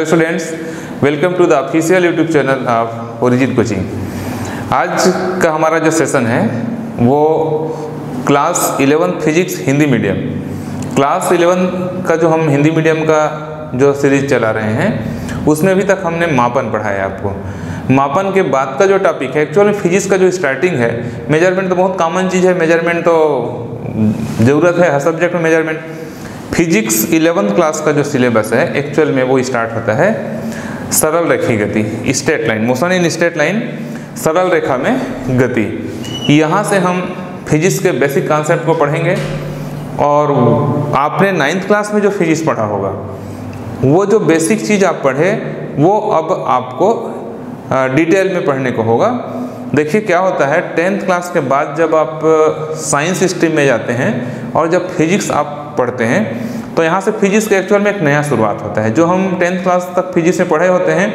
Hello students welcome to the official YouTube channel of Origin coaching आज का हमारा जो सेशन है, वो class eleven physics Hindi medium class eleven का जो हम हिंदी मीडियम का जो सीरीज़ चला रहे हैं, उसमें अभी तक हमने मापन पढ़ाया आपको। मापन के बाद का जो टॉपिक है एक्चुअली फिजिक्स का जो स्टार्टिंग है मेज़रमेंट तो बहुत कॉमन चीज़ है मेज़रमेंट तो ज़रूरत है हर सब्जेक्ट में मेज़रमेंट फिजिक्स इलेवंथ क्लास का जो सिलेबस है एक्चुअल में वो स्टार्ट होता है सरल रेखी गति straight line motion in straight line सरल रेखा में गति। यहाँ से हम फिजिक्स के बेसिक कॉन्सेप्ट को पढ़ेंगे और आपने नाइन्थ क्लास में जो फिजिक्स पढ़ा होगा, वो जो बेसिक चीज़ आप पढ़े, वो अब आपको डिटेल में पढ़ने को होगा। देखिए क्या होता है टेंथ क्लास के बाद जब आप साइंस स्ट्रीम में जाते हैं और जब फिजिक्स आप पढ़ते हैं तो यहाँ से फिजिक्स के एक्चुअल में एक नया शुरुआत होता है। जो हम टेंथ क्लास तक फिजिक्स में पढ़े होते हैं,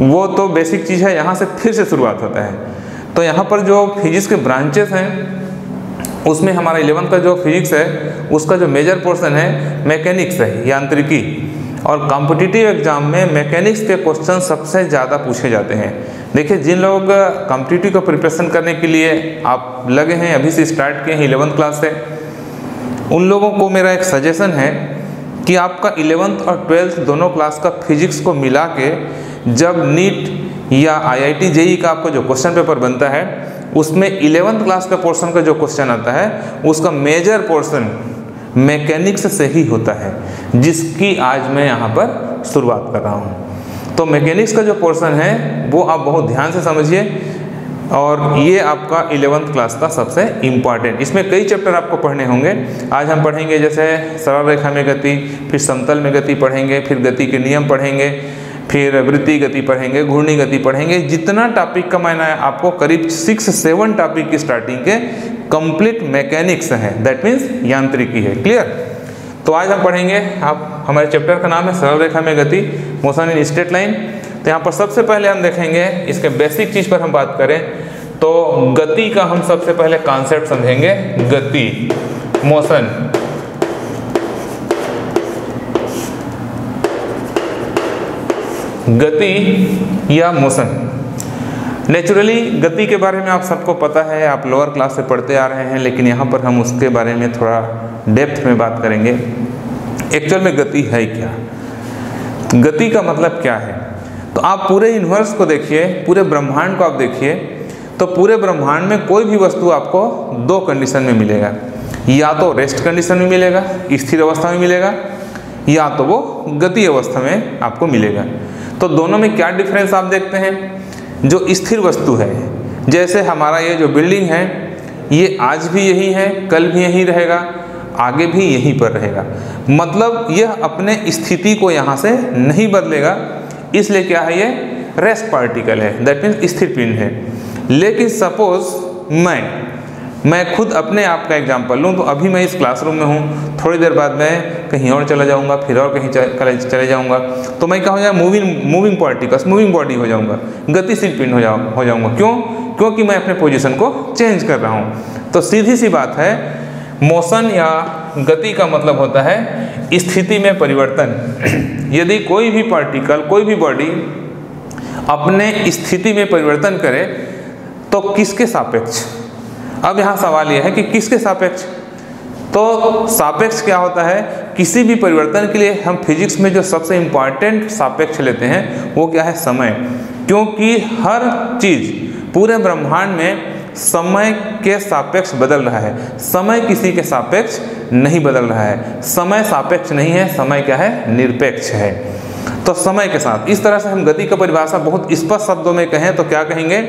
वो तो बेसिक चीज़ है, यहाँ से फिर से शुरुआत होता है। तो यहाँ पर जो फिजिक्स के ब्रांचेस हैं, उसमें हमारा इलेवन का जो फिजिक्स है, उसका जो मेजर पोर्शन है मैकेनिक्स है, यांत्रिकी। और कॉम्पिटिटिव एग्ज़ाम में मैकेनिक्स के क्वेश्चन सबसे ज़्यादा पूछे जाते हैं। देखिए, जिन लोग कॉम्पिटिटिव का प्रिपरेशन करने के लिए आप लगे हैं, अभी से स्टार्ट किए हैं इलेवंथ क्लास से उन लोगों को मेरा एक सजेशन है कि आपका इलेवंथ और ट्वेल्थ दोनों क्लास का फिजिक्स को मिला के जब नीट या आईआईटी जेई का आपका जो क्वेश्चन पेपर बनता है, उसमें इलेवंथ क्लास का पोर्शन का जो क्वेश्चन आता है, उसका मेजर पोर्शन मैकेनिक्स से ही होता है, जिसकी आज मैं यहाँ पर शुरुआत कर रहा हूँ। तो मैकेनिक्स का जो पोर्शन है, वो आप बहुत ध्यान से समझिए और ये आपका इलेवंथ क्लास का सबसे इंपॉर्टेंट इसमें कई चैप्टर आपको पढ़ने होंगे। आज हम पढ़ेंगे जैसे सरल रेखा में गति, फिर समतल में गति पढ़ेंगे, फिर गति के नियम पढ़ेंगे, फिर वृत्ति गति पढ़ेंगे, घूर्णी गति पढ़ेंगे। जितना टॉपिक का मैंने आपको करीब सिक्स सेवन टॉपिक की स्टार्टिंग के कंप्लीट मैकेनिक्स हैं। दैट मीन्स यांत्रिकी है। क्लियर तो आज हम पढ़ेंगे। आप, हमारे चैप्टर का नाम है सरल रेखा में गति मोशन इन स्टेट लाइन तो यहाँ पर सबसे पहले हम देखेंगे इसके बेसिक चीज़ पर हम बात करें तो गति का हम सबसे पहले कॉन्सेप्ट समझेंगे, गति मोशन गति या मोशन नेचुरली गति के बारे में आप सबको पता है, आप लोअर क्लास से पढ़ते आ रहे हैं, लेकिन यहाँ पर हम उसके बारे में थोड़ा डेप्थ में बात करेंगे। एक्चुअल में गति है क्या? गति का मतलब क्या है? तो आप पूरे यूनिवर्स को देखिए, पूरे ब्रह्मांड को आप देखिए तो पूरे ब्रह्मांड में कोई भी वस्तु आपको दो कंडीशन में मिलेगा। या तो रेस्ट कंडीशन में मिलेगा, स्थिर अवस्था में मिलेगा, या तो वो गति अवस्था में आपको मिलेगा। तो दोनों में क्या डिफरेंस आप देखते हैं? जो स्थिर वस्तु है, जैसे हमारा ये जो बिल्डिंग है, ये आज भी यही है, कल भी यही रहेगा, आगे भी यहीं पर रहेगा। मतलब यह अपने स्थिति को यहाँ से नहीं बदलेगा इसलिए क्या है ये? रेस्ट पार्टिकल है। दैट मीन्स स्थिर पिंड है। लेकिन सपोज़ मैं मैं खुद अपने आप का एग्ज़ाम्पल लूँ तो अभी मैं इस क्लासरूम में हूँ। थोड़ी देर बाद मैं कहीं और चला जाऊँगा, फिर और कहीं चले जाऊँगा। तो मैं क्या हो जाएगा moving moving particles moving body हो जाऊँगा। गतिशील पिंड हो जाऊँ, हो जाऊँगा। क्यों? क्योंकि मैं अपने पोजिशन को चेंज कर रहा हूँ। तो सीधी सी बात है मोशन या गति का मतलब होता है स्थिति में परिवर्तन। यदि कोई भी पार्टिकल कोई भी बॉडी अपने स्थिति में परिवर्तन करे तो किसके सापेक्ष? अब यहाँ सवाल यह है कि किसके सापेक्ष? तो सापेक्ष क्या होता है? किसी भी परिवर्तन के लिए हम फिजिक्स में जो सबसे इंपॉर्टेंट सापेक्ष लेते हैं, वो क्या है? समय। क्योंकि हर चीज़ पूरे ब्रह्मांड में समय के सापेक्ष बदल रहा है। समय किसी के सापेक्ष नहीं बदल रहा है। समय सापेक्ष नहीं है, समय क्या है? निरपेक्ष है। तो समय के साथ, इस तरह से हम गति का परिभाषा बहुत स्पष्ट शब्दों में कहें तो क्या कहेंगे?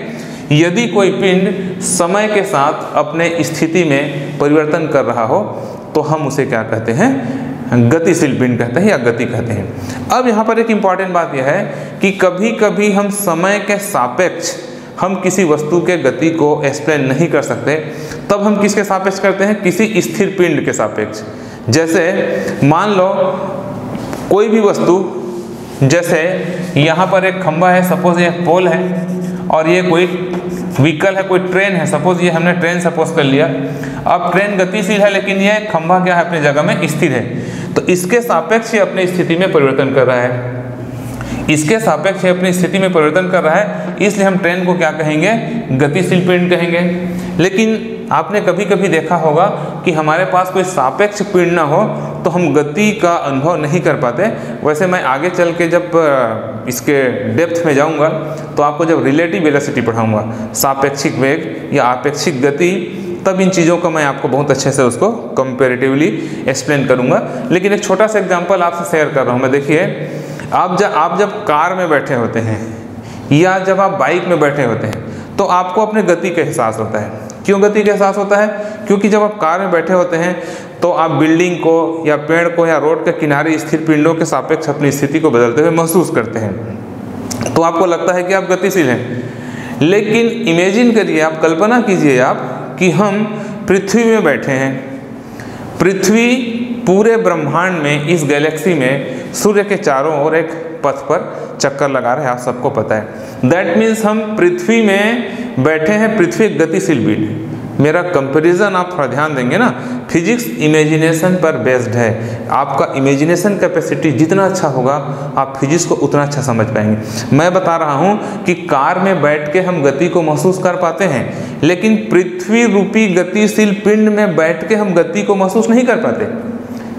यदि कोई पिंड समय के साथ अपने स्थिति में परिवर्तन कर रहा हो तो हम उसे क्या कहते हैं? गतिशील पिंड कहते हैं या गति कहते हैं। अब यहाँ पर एक इंपॉर्टेंट बात यह है कि कभी कभी हम समय के सापेक्ष हम किसी वस्तु के गति को एक्सप्लेन नहीं कर सकते, तब हम किसके सापेक्ष करते हैं? किसी स्थिर पिंड के सापेक्ष। जैसे, मान लो, कोई भी वस्तु, जैसे यहाँ पर एक खंबा है सपोज़ ये पोल है, और ये कोई व्हीकल है, कोई ट्रेन है सपोज़ ये हमने ट्रेन सपोज़ कर लिया। अब ट्रेन गतिशील है, लेकिन ये खंभा क्या है अपनी जगह में? स्थिर है। तो इसके सापेक्ष ये अपनी स्थिति में परिवर्तन कर रहा है। इसके सापेक्ष अपनी स्थिति में परिवर्तन कर रहा है इसलिए हम ट्रेन को क्या कहेंगे? गतिशील पिंड कहेंगे। लेकिन आपने कभी कभी देखा होगा कि हमारे पास कोई सापेक्ष पिंड ना हो तो हम गति का अनुभव नहीं कर पाते। वैसे मैं आगे चल के जब इसके डेप्थ में जाऊँगा तो आपको जब रिलेटिव वेलोसिटी पढ़ाऊँगा, सापेक्षिक वेग या आपेक्षिक गति, तब इन चीज़ों का मैं आपको बहुत अच्छे से उसको कंपेरेटिवली एक्सप्लेन करूँगा। लेकिन एक छोटा सा एग्जांपल आपसे शेयर कर रहा हूँ। मैं देखिए, आप जब आप जब कार में बैठे होते हैं या जब आप बाइक में बैठे होते हैं तो आपको अपने गति का एहसास होता है। क्यों गति का एहसास होता है? क्योंकि जब आप कार में बैठे होते हैं तो आप बिल्डिंग को या पेड़ को या रोड के किनारे स्थिर पिंडों के सापेक्ष अपनी स्थिति को बदलते हुए महसूस करते हैं। तो आपको लगता है कि आप गतिशील हैं। लेकिन इमेजिन करिए, आप कल्पना कीजिए आप कि हम पृथ्वी में बैठे हैं। पृथ्वी पूरे ब्रह्मांड में, इस गैलेक्सी में, सूर्य के चारों ओर एक पथ पर चक्कर लगा रहे हैं, आप सबको पता है। दैट मीन्स हम पृथ्वी में बैठे हैं, पृथ्वी गतिशील बीट मेरा कंपैरिजन आप थोड़ा ध्यान देंगे ना। फिजिक्स इमेजिनेशन पर बेस्ड है। आपका इमेजिनेशन कैपेसिटी जितना अच्छा होगा, आप फिजिक्स को उतना अच्छा समझ पाएँगे। मैं बता रहा हूँ कि कार में बैठ के हम गति को महसूस कर पाते हैं, लेकिन पृथ्वी रूपी गतिशील पिंड में बैठ के हम गति को महसूस नहीं कर पाते।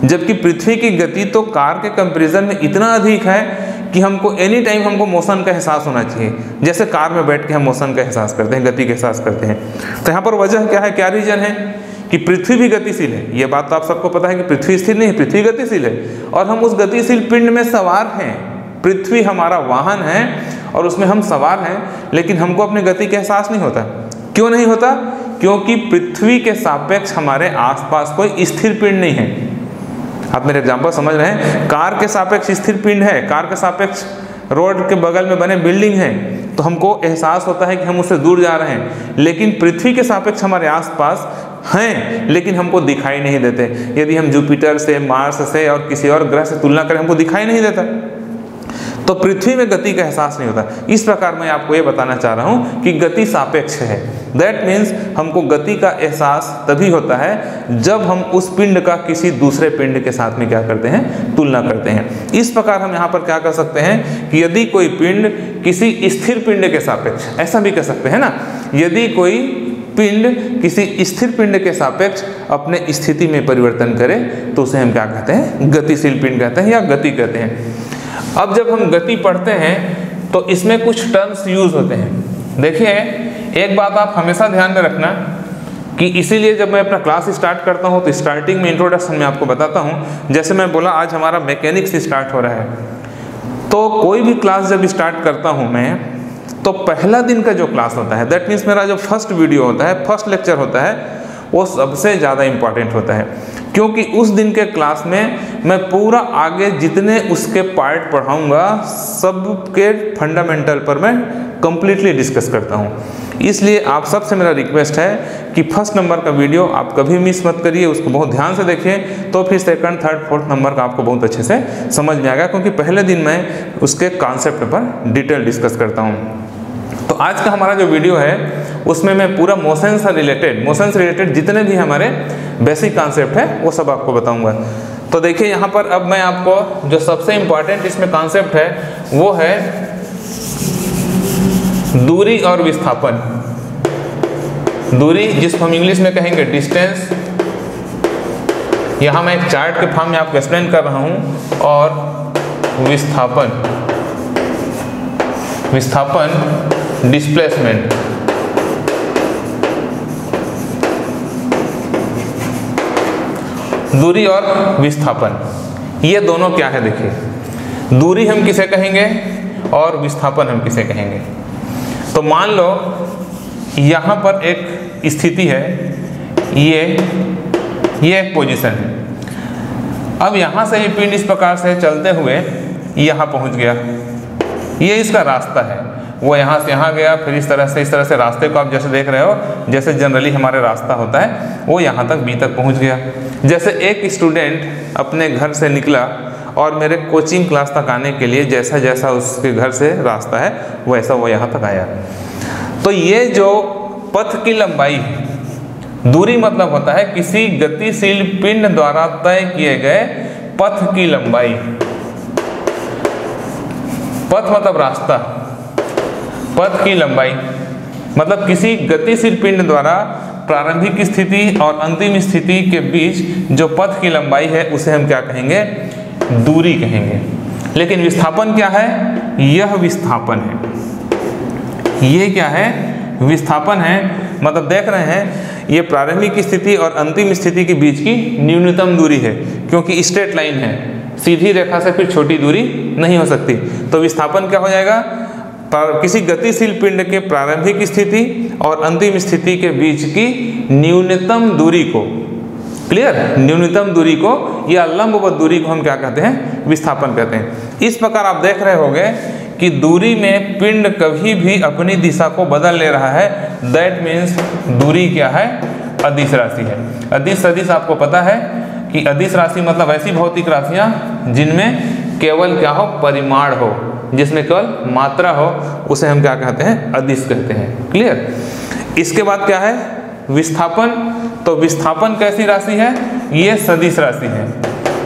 जबकि पृथ्वी की गति तो कार के कंपेरिजन में इतना अधिक है कि हमको एनी टाइम हमको मोशन का एहसास होना चाहिए। जैसे कार में बैठ के हम मोशन का एहसास करते हैं, गति का एहसास करते हैं। तो यहाँ पर वजह क्या है? क्या रीजन है? कि पृथ्वी भी गतिशील है। ये बात तो आप सबको पता है कि पृथ्वी स्थिर नहीं पृथ्वी गतिशील है। और हम उस गतिशील पिंड में सवार हैं। पृथ्वी हमारा वाहन है और उसमें हम सवार हैं, लेकिन हमको अपनी गति का एहसास नहीं होता। क्यों नहीं होता? क्योंकि पृथ्वी के सापेक्ष हमारे आसपास कोई स्थिर पिंड नहीं है। आप मेरे एग्ज़ाम्पल समझ रहे हैं? कार के सापेक्ष स्थिर पिंड है, कार के सापेक्ष रोड के बगल में बने बिल्डिंग है तो हमको एहसास होता है कि हम उससे दूर जा रहे हैं। लेकिन पृथ्वी के सापेक्ष हमारे आसपास हैं, लेकिन हमको दिखाई नहीं देते। यदि हम जुपिटर से मार्स से और किसी और ग्रह से तुलना करें, हमको दिखाई नहीं देता। तो पृथ्वी में गति का एहसास नहीं होता। इस प्रकार मैं आपको ये बताना चाह रहा हूँ कि गति सापेक्ष है। दैट मीन्स हमको गति का एहसास तभी होता है जब हम उस पिंड का किसी दूसरे पिंड के साथ में क्या करते हैं? तुलना करते हैं। इस प्रकार हम यहाँ पर क्या कर सकते हैं कि यदि कोई पिंड किसी स्थिर पिंड के सापेक्ष, ऐसा भी कर सकते हैं ना, यदि कोई पिंड किसी स्थिर पिंड के सापेक्ष अपने स्थिति में परिवर्तन करे तो उसे हम क्या कहते हैं? गतिशील पिंड कहते हैं या गति कहते हैं। अब जब हम गति पढ़ते हैं तो इसमें कुछ टर्म्स यूज़ होते हैं। देखिए, एक बात आप हमेशा ध्यान में रखना कि इसीलिए जब मैं अपना क्लास स्टार्ट करता हूँ तो स्टार्टिंग में इंट्रोडक्शन में आपको बताता हूँ। जैसे मैं बोला, आज हमारा मैकेनिक्स स्टार्ट हो रहा है। तो कोई भी क्लास जब स्टार्ट करता हूँ मैं तो पहला दिन का जो क्लास होता है दैट मीन्स मेरा जो फ़र्स्ट वीडियो होता है फ़र्स्ट लेक्चर होता है वो सबसे ज़्यादा इंपॉर्टेंट होता है। क्योंकि उस दिन के क्लास में मैं पूरा आगे जितने उसके पार्ट पढ़ाऊँगा सब के फंडामेंटल पर मैं कम्प्लीटली डिस्कस करता हूँ। इसलिए आप सबसे मेरा रिक्वेस्ट है कि फ़र्स्ट नंबर का वीडियो आप कभी मिस मत करिए, उसको बहुत ध्यान से देखिए तो फिर सेकंड थर्ड फोर्थ नंबर का आपको बहुत अच्छे से समझ में आएगा, क्योंकि पहले दिन मैं उसके कॉन्सेप्ट पर डिटेल डिस्कस करता हूँ। आज का हमारा जो वीडियो है, उसमें मैं पूरा मोशन से रिलेटेड मोशन से रिलेटेड जितने भी हमारे बेसिक कॉन्सेप्ट है, वो सब आपको बताऊँगा। तो देखिए, यहाँ पर अब मैं आपको जो सबसे इंपॉर्टेंट इसमें कॉन्सेप्ट है, वो है दूरी और विस्थापन। दूरी, जिसको हम इंग्लिश में कहेंगे डिस्टेंस यहाँ मैं एक चार्ट के फॉर्म में आपको एक्सप्लेन कर रहा हूँ, और विस्थापन। विस्थापन डिस्प्लेसमेंट दूरी और विस्थापन, ये दोनों क्या है देखिए। दूरी हम किसे कहेंगे और विस्थापन हम किसे कहेंगे। तो मान लो यहाँ पर एक स्थिति है, ये ये एक पोजीशन है। अब यहाँ से ही पिंड इस प्रकार से चलते हुए यहाँ पहुँच गया। ये इसका रास्ता है। वो यहाँ से यहाँ गया, फिर इस तरह से, इस तरह से रास्ते को आप जैसे देख रहे हो, जैसे जनरली हमारे रास्ता होता है, वो यहाँ तक बी तक पहुँच गया। जैसे एक स्टूडेंट अपने घर से निकला और मेरे कोचिंग क्लास तक आने के लिए जैसा जैसा उसके घर से रास्ता है, वैसा वो यहाँ तक आया। तो ये जो पथ की लंबाई, दूरी मतलब होता है किसी गतिशील पिंड द्वारा तय किए गए पथ की लंबाई। पथ मतलब रास्ता। पथ की लंबाई मतलब किसी गतिशील पिंड द्वारा प्रारंभिक स्थिति और अंतिम स्थिति के बीच जो पथ की लंबाई है, उसे हम क्या कहेंगे? दूरी कहेंगे। लेकिन विस्थापन क्या है? यह विस्थापन है। ये क्या है? विस्थापन है। मतलब देख रहे हैं, ये प्रारंभिक स्थिति और अंतिम स्थिति के बीच की न्यूनतम दूरी है, क्योंकि स्ट्रेट लाइन है। सीधी रेखा से फिर छोटी दूरी नहीं हो सकती। तो विस्थापन क्या हो जाएगा? किसी गतिशील पिंड के प्रारंभिक स्थिति और अंतिम स्थिति के बीच की न्यूनतम दूरी को क्लियर न्यूनतम दूरी को या लंबवत दूरी को हम क्या कहते हैं? विस्थापन कहते हैं। इस प्रकार आप देख रहे होंगे कि दूरी में पिंड कभी भी अपनी दिशा को बदल ले रहा है। दैट मीन्स दूरी क्या है? अधिस राशि है। अधिस सदिश आपको पता है कि अधिस राशि मतलब ऐसी भौतिक राशियाँ जिनमें केवल क्या हो? परिमाण हो। जिसमें केवल मात्रा हो, उसे हम क्या कहते हैं? अदिश कहते हैं। क्लियर इसके बाद क्या है? विस्थापन। तो विस्थापन कैसी राशि है? ये सदिश राशि है।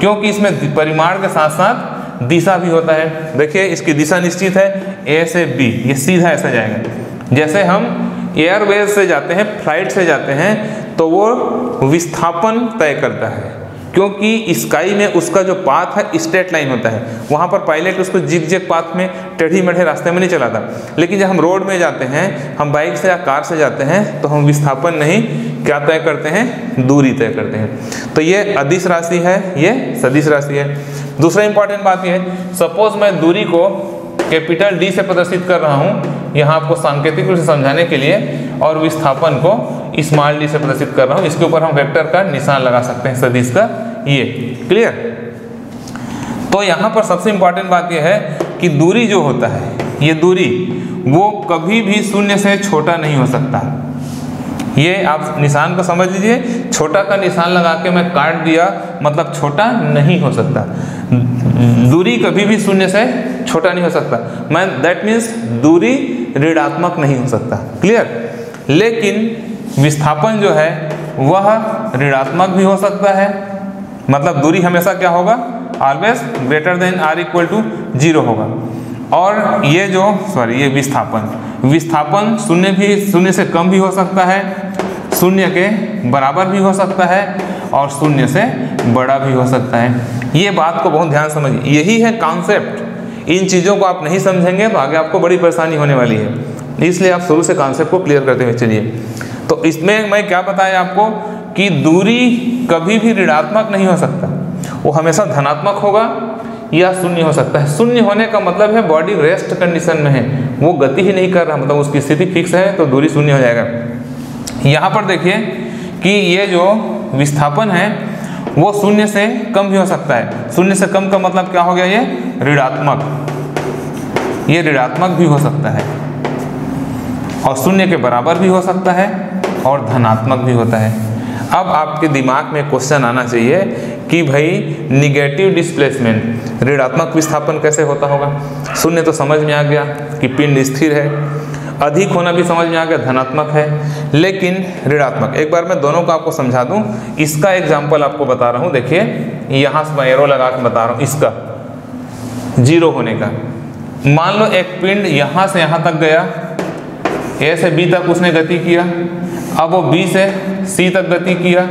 क्योंकि इसमें परिमाण के साथ साथ दिशा भी होता है। देखिए, इसकी दिशा निश्चित है ए से बी ये सीधा ऐसा जाएगा। जैसे हम एयरवेज से जाते हैं, फ़्लाइट से जाते हैं तो वो विस्थापन तय करता है। क्योंकि स्काई में उसका जो पाथ है, स्ट्रेट लाइन होता है। वहाँ पर पायलट उसको जिग जिग पाथ में, टेढ़ी मेढ़े रास्ते में नहीं चलाता। लेकिन जब हम रोड में जाते हैं, हम बाइक से या कार से जाते हैं तो हम विस्थापन नहीं, क्या तय करते हैं? दूरी तय करते हैं। तो ये अधिस राशि है, ये सदिश राशि है। दूसरा इंपॉर्टेंट बात यह है सपोज़ मैं दूरी को कैपिटल डी से प्रदर्शित कर रहा हूँ, यहाँ आपको सांकेतिक रूप से समझाने के लिए, और विस्थापन को स्मॉल डी से प्रदर्शित कर रहा हूँ, इसके ऊपर हम वेक्टर का निशान लगा सकते हैं, सदिश का। ये क्लियर तो यहाँ पर सबसे इंपॉर्टेंट बात यह है कि दूरी जो होता है, ये दूरी वो कभी भी शून्य से छोटा नहीं हो सकता। ये आप निशान को समझ लीजिए, छोटा का निशान लगा के मैं काट दिया मतलब छोटा नहीं हो सकता। दूरी कभी भी शून्य से छोटा नहीं हो सकता। मैं दैट मीन्स दूरी ऋणात्मक नहीं हो सकता। क्लियर लेकिन विस्थापन जो है, वह ऋणात्मक भी हो सकता है मतलब दूरी हमेशा क्या होगा? Always greater than or equal to zero होगा। और ये जो सॉरी ये विस्थापन। विस्थापन शून्य भी, शून्य से कम भी हो सकता है, शून्य के बराबर भी हो सकता है, और शून्य से बड़ा भी हो सकता है। ये बात को बहुत ध्यान समझिए। यही है कॉन्सेप्ट इन चीज़ों को आप नहीं समझेंगे तो आगे आपको बड़ी परेशानी होने वाली है। इसलिए आप शुरू से कॉन्सेप्ट को क्लियर करते हुए चलिए। तो इसमें मैं क्या बताया आपको कि दूरी कभी भी ऋणात्मक नहीं हो सकता। वो हमेशा धनात्मक होगा या शून्य हो सकता है। शून्य होने का मतलब है बॉडी रेस्ट कंडीशन में है। वो गति ही नहीं कर रहा मतलब उसकी स्थिति फिक्स है तो दूरी शून्य हो जाएगा। यहाँ पर देखिए कि ये जो विस्थापन है, वो शून्य से कम भी हो सकता है। शून्य से कम का मतलब क्या हो गया ये? ऋणात्मक। ये ऋणात्मक भी हो सकता है और शून्य के बराबर भी हो सकता है और धनात्मक भी होता है। अब आपके दिमाग में क्वेश्चन आना चाहिए कि भाई निगेटिव डिस्प्लेसमेंट ऋणात्मक विस्थापन कैसे होता होगा? शून्य तो समझ में आ गया कि पिंड स्थिर है। अधिक होना भी समझ में आ गया, धनात्मक है। लेकिन ऋणात्मक, एक बार मैं दोनों को आपको समझा दूँ, इसका एग्ज़ाम्पल आपको बता रहा हूँ। देखिए, यहाँ से मैं एरो लगा के बता रहा हूँ, इसका। ज़ीरो होने का। मान लो एक पिंड यहाँ से यहाँ तक गया ए से बी तक उसने गति किया। अब वो बी से सी तक गति किया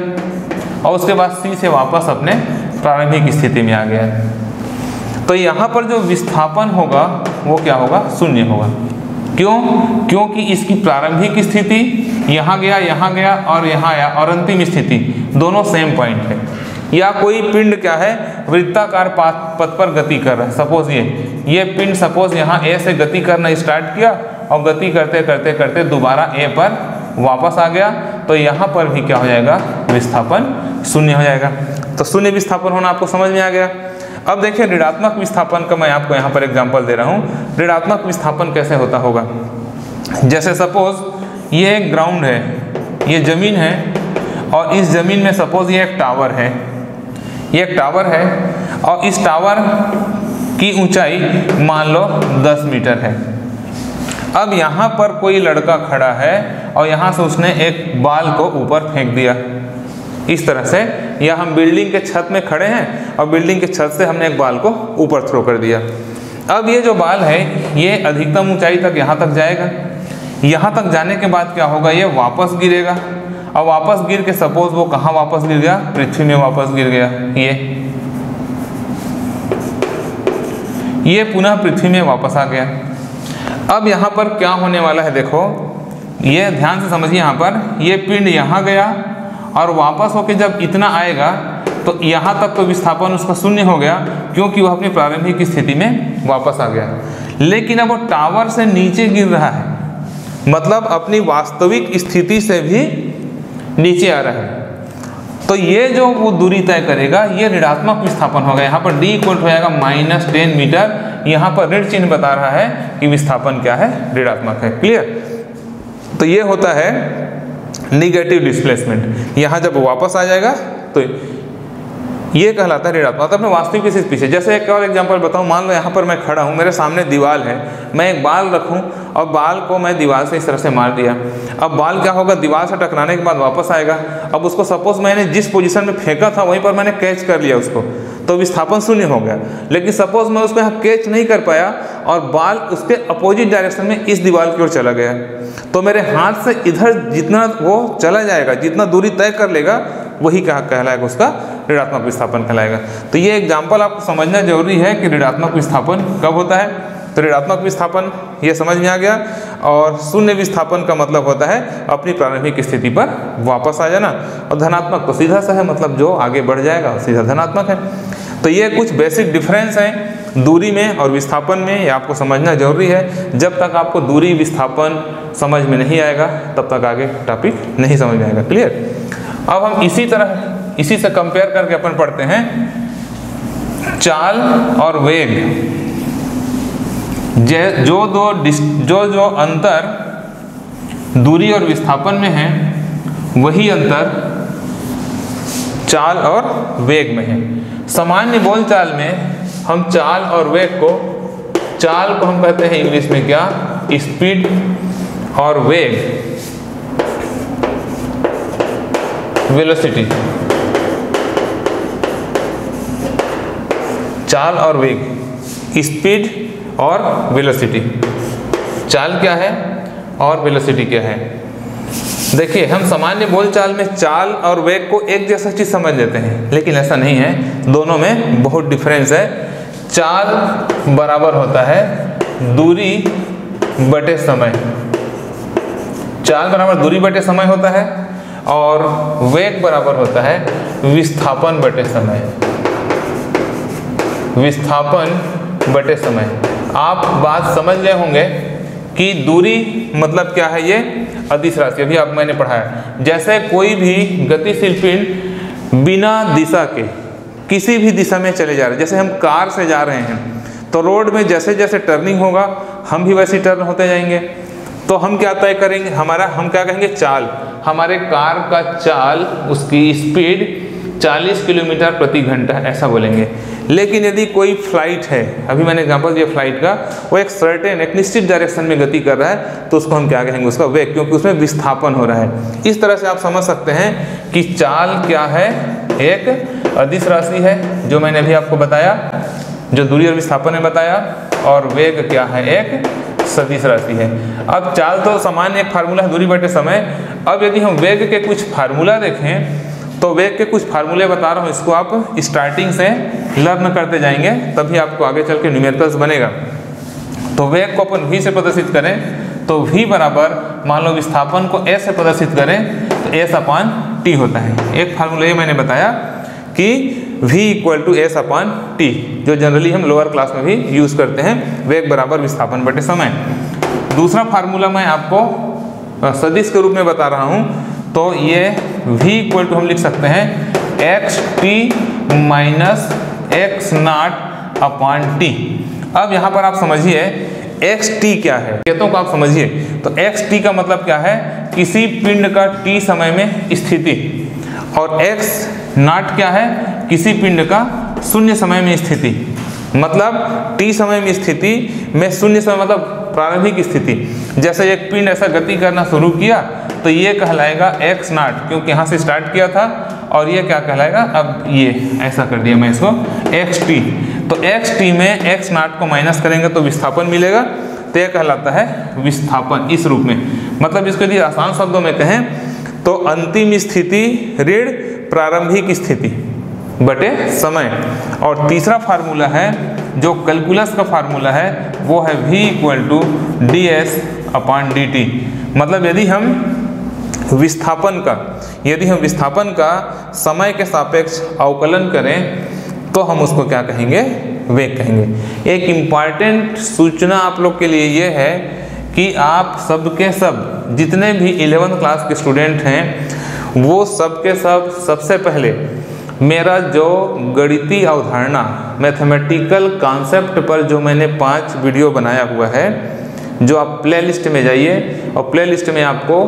और उसके बाद सी से वापस अपने प्रारंभिक स्थिति में आ गया। तो यहाँ पर जो विस्थापन होगा, वो क्या होगा? शून्य होगा। क्यों? क्योंकि इसकी प्रारंभिक स्थिति यहाँ गया यहाँ गया और यहाँ आया और अंतिम स्थिति, दोनों सेम पॉइंट है। या कोई पिंड क्या है? वृत्ताकार पथ पर गति कर रहा है। सपोज़ ये ये पिंड सपोज़ यहाँ ए से गति करना स्टार्ट किया और गति करते करते करते दोबारा ए पर वापस आ गया तो यहाँ पर भी क्या हो जाएगा? विस्थापन शून्य हो जाएगा। तो शून्य विस्थापन होना आपको समझ में आ गया। अब देखिए, ऋणात्मक विस्थापन का मैं आपको यहाँ पर एग्ज़ाम्पल दे रहा हूँ। ऋणात्मक विस्थापन कैसे होता होगा? जैसे सपोज़ ये एक ग्राउंड है, ये ज़मीन है, और इस ज़मीन में सपोज़ ये एक टावर है। ये एक टावर है, और इस टावर की ऊंचाई मान लो 10 मीटर है। अब यहाँ पर कोई लड़का खड़ा है और यहाँ से उसने एक बाल को ऊपर फेंक दिया। इस तरह से या हम बिल्डिंग के छत में खड़े हैं और बिल्डिंग के छत से हमने एक बाल को ऊपर थ्रो कर दिया। अब ये जो बाल है, ये अधिकतम ऊंचाई तक यहाँ तक जाएगा। यहाँ तक जाने के बाद क्या होगा? ये वापस गिरेगा। अब वापस गिर के सपोज़ वो कहाँ वापस गिर गया? पृथ्वी में वापस गिर गया। ये। ये पुनः पृथ्वी में वापस आ गया। अब यहाँ पर क्या होने वाला है देखो, ये ध्यान से समझिए यहाँ पर, ये पिंड यहाँ गया और वापस होके जब इतना आएगा तो यहाँ तक तो विस्थापन उसका शून्य हो गया, क्योंकि वह अपनी प्रारंभिक स्थिति में वापस आ गया। लेकिन अब वो टावर से नीचे गिर रहा है मतलब अपनी वास्तविक स्थिति से भी नीचे आ रहा है। तो ये जो वो दूरी तय करेगा, ये ऋणात्मक विस्थापन होगा। यहाँ पर डी इक्वल हो जाएगा माइनस टेन मीटर यहाँ पर ऋण चिन्ह बता रहा है कि विस्थापन क्या है? ऋणात्मक है। क्लियर तो ये होता है निगेटिव डिस्प्लेसमेंट यहाँ जब वापस आ जाएगा तो ये कहलाता है ऋणात्मक। अपने वास्तविक स्थिति पीछे। जैसे एक और एग्जांपल बताऊँ, मान लो यहाँ पर मैं खड़ा हूँ, मेरे सामने दीवार है, मैं एक बाल रखूँ और बाल को मैं दीवार से इस तरह से मार दिया। अब बाल क्या होगा? दीवार से टकराने के बाद वापस आएगा। अब उसको सपोज़ मैंने जिस पोजीशन में फेंका था, वहीं पर मैंने कैच कर लिया उसको। तो विस्थापन शून्य हो गया। लेकिन सपोज़ मैं उसको यहाँ कैच नहीं कर पाया और बाल उसके अपोजिट डायरेक्शन में इस दीवार की ओर चला गया। तो मेरे हाथ से इधर जितना वो चला जाएगा, जितना दूरी तय कर लेगा, वही कहा कहलाएगा उसका? ऋणात्मक विस्थापन कहलाएगा। तो ये एग्ज़ाम्पल आपको समझना ज़रूरी है कि ऋणात्मक विस्थापन कब होता है। तो ऋणात्मक विस्थापन, ये समझ में आ गया। और शून्य विस्थापन का मतलब होता है अपनी प्रारंभिक स्थिति पर वापस आ जाना। और धनात्मक तो सीधा सा है मतलब जो आगे बढ़ जाएगा, सीधा धनात्मक है। तो ये कुछ बेसिक डिफरेंस हैं दूरी में और विस्थापन में, ये आपको समझना ज़रूरी है। जब तक आपको दूरी विस्थापन समझ में नहीं आएगा, तब तक आगे टॉपिक नहीं समझ में आएगा। क्लियर अब हम इसी तरह, इसी से कंपेयर करके अपन पढ़ते हैं। चाल और वेग। जो दो जो जो अंतर दूरी और विस्थापन में है, वही अंतर चाल और वेग में है। सामान्य बोलचाल में हम चाल और वेग को, चाल को हम कहते हैं इंग्लिश में क्या? स्पीड और वेग। वेलोसिटी। चाल और वेग। स्पीड और वेलोसिटी। चाल क्या है और वेलोसिटी क्या है? देखिए, हम सामान्य बोलचाल में चाल और वेग को एक जैसा चीज़ समझ लेते हैं, लेकिन ऐसा नहीं है। दोनों में बहुत डिफरेंस है। चाल बराबर होता है दूरी बटे समय। चाल बराबर दूरी बटे समय होता है और वेग बराबर होता है विस्थापन बटे समय। विस्थापन बटे समय। आप बात समझ गए होंगे कि दूरी मतलब क्या है ये? अदिश राशि अभी आप मैंने पढ़ाया जैसे कोई भी गतिशील पिंड बिना दिशा के, किसी भी दिशा में चले जा रहे जैसे हम कार से जा रहे हैं तो रोड में जैसे जैसे टर्निंग होगा, हम भी वैसे टर्न होते जाएँगे। तो हम क्या तय करेंगे? हमारा, हम क्या कहेंगे? चाल। हमारे कार का चाल, उसकी स्पीड 40 किलोमीटर प्रति घंटा, ऐसा बोलेंगे। लेकिन यदि कोई फ़्लाइट है, अभी मैंने एग्ज़ाम्पल दिया फ़्लाइट का, वो एक सर्टेन एक निश्चित डायरेक्शन में गति कर रहा है तो उसको हम क्या कहेंगे? उसका वेग, क्योंकि उसमें विस्थापन हो रहा है। इस तरह से आप समझ सकते हैं कि चाल क्या है, एक अदिश राशि है, जो मैंने अभी आपको बताया, जो दूरी और विस्थापन में बताया, और वेग क्या है, एक सदिश राशि है। अब चाल तो सामान्य एक फार्मूला है, दूरी बटे समय। अब यदि हम वेग के कुछ फार्मूला देखें तो वेग के कुछ फार्मूले बता रहा हूँ, इसको आप स्टार्टिंग से लर्न करते जाएँगे, तभी आपको आगे चल के न्यूमेरिकल्स बनेगा। तो वेग को अपन वी से प्रदर्शित करें तो वी बराबर मान लो विस्थापन को a से प्रदर्शित करें तो एस अपान टी होता है। एक फार्मूला ये मैंने बताया कि v equal to s upon t जो जनरली हम लोअर क्लास में भी यूज़ करते हैं, वेग बराबर विस्थापन बटे समय। दूसरा फार्मूला मैं आपको सदिश के रूप में बता रहा हूँ तो ये v इक्वल टू हम लिख सकते हैं x t minus x naught upon t अब यहाँ पर आप समझिए एक्स टी क्या है? खेतों को आप समझिए। तो एक्स टी का मतलब क्या है? किसी पिंड का टी समय में स्थिति। और एक्स नाट क्या है? किसी पिंड का शून्य समय में स्थिति। मतलब टी समय में स्थिति में शून्य समय मतलब प्रारंभिक स्थिति। जैसे एक पिंड ऐसा गति करना शुरू किया तो ये कहलाएगा एक्स नाट क्योंकि यहाँ से स्टार्ट किया था, और ये क्या कहलाएगा? अब ये, ऐसा कर दिया मैं इसको एक्स टी तो एक्स टी में एक्स नाट को माइनस करेंगे तो विस्थापन मिलेगा। तो यह कहलाता है विस्थापन इस रूप में। मतलब इसके लिए आसान शब्दों में कहें तो अंतिम स्थिति ऋण, प्रारंभिक स्थिति, बटे समय। और तीसरा फार्मूला है, जो कैलकुलस का फार्मूला है, वो है v equal to d s upon d t मतलब यदि हम विस्थापन का। यदि हम विस्थापन का समय के सापेक्ष अवकलन करें तो हम उसको क्या कहेंगे? वेग कहेंगे। एक इंपॉर्टेंट सूचना आप लोग के लिए ये है कि आप सबके सब, जितने भी इलेवेंथ क्लास के स्टूडेंट हैं, वो सबके सब, सबसे पहले मेरा जो गणितीय अवधारणा मैथमेटिकल कॉन्सेप्ट पर जो मैंने पाँच वीडियो बनाया हुआ है, जो आप प्लेलिस्ट में जाइए, और प्लेलिस्ट में आपको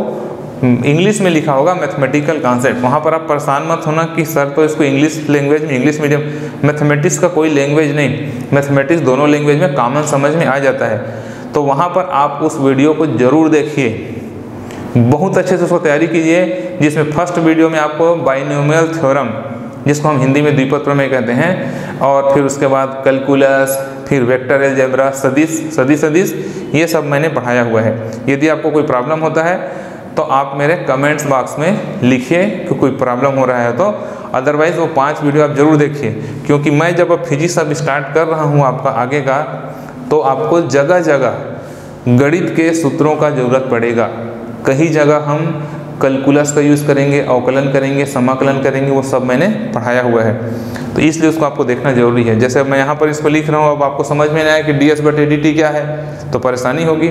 इंग्लिश में लिखा होगा मैथमेटिकल कॉन्सेप्ट। वहाँ पर आप परेशान मत होना कि सर तो इसको इंग्लिश लैंग्वेज में, इंग्लिश मीडियम। मैथमेटिक्स का कोई लैंग्वेज नहीं। मैथमेटिक्स दोनों लैंग्वेज में कॉमन समझ में आ जाता है। तो वहाँ पर आप उस वीडियो को ज़रूर देखिए। बहुत अच्छे से उसको तैयारी कीजिए, जिसमें फ़र्स्ट वीडियो में आपको बाइनोमियल थ्योरम, जिसको हम हिंदी में द्विपद प्रमेय कहते हैं, और फिर उसके बाद कैलकुलस, फिर वेक्टर एलजेब्रा, सदिश सदिश सदिश, ये सब मैंने पढ़ाया हुआ है। यदि आपको कोई प्रॉब्लम होता है तो आप मेरे कमेंट्स बॉक्स में लिखिए कि कोई प्रॉब्लम हो रहा है तो। अदरवाइज़ वो पाँच वीडियो आप ज़रूर देखिए, क्योंकि मैं जब अब फिजिक्स अब स्टार्ट कर रहा हूँ आपका आगे का तो आपको जगह जगह गणित के सूत्रों का ज़रूरत पड़ेगा। कहीं जगह हम कैलकुलस का यूज़ करेंगे, अवकलन करेंगे, समाकलन करेंगे, वो सब मैंने पढ़ाया हुआ है। तो इसलिए उसको आपको देखना ज़रूरी है। जैसे अब मैं यहाँ पर इसको लिख रहा हूँ, अब आपको समझ में नहीं आया कि डी एस बटे डी टी क्या है तो परेशानी होगी।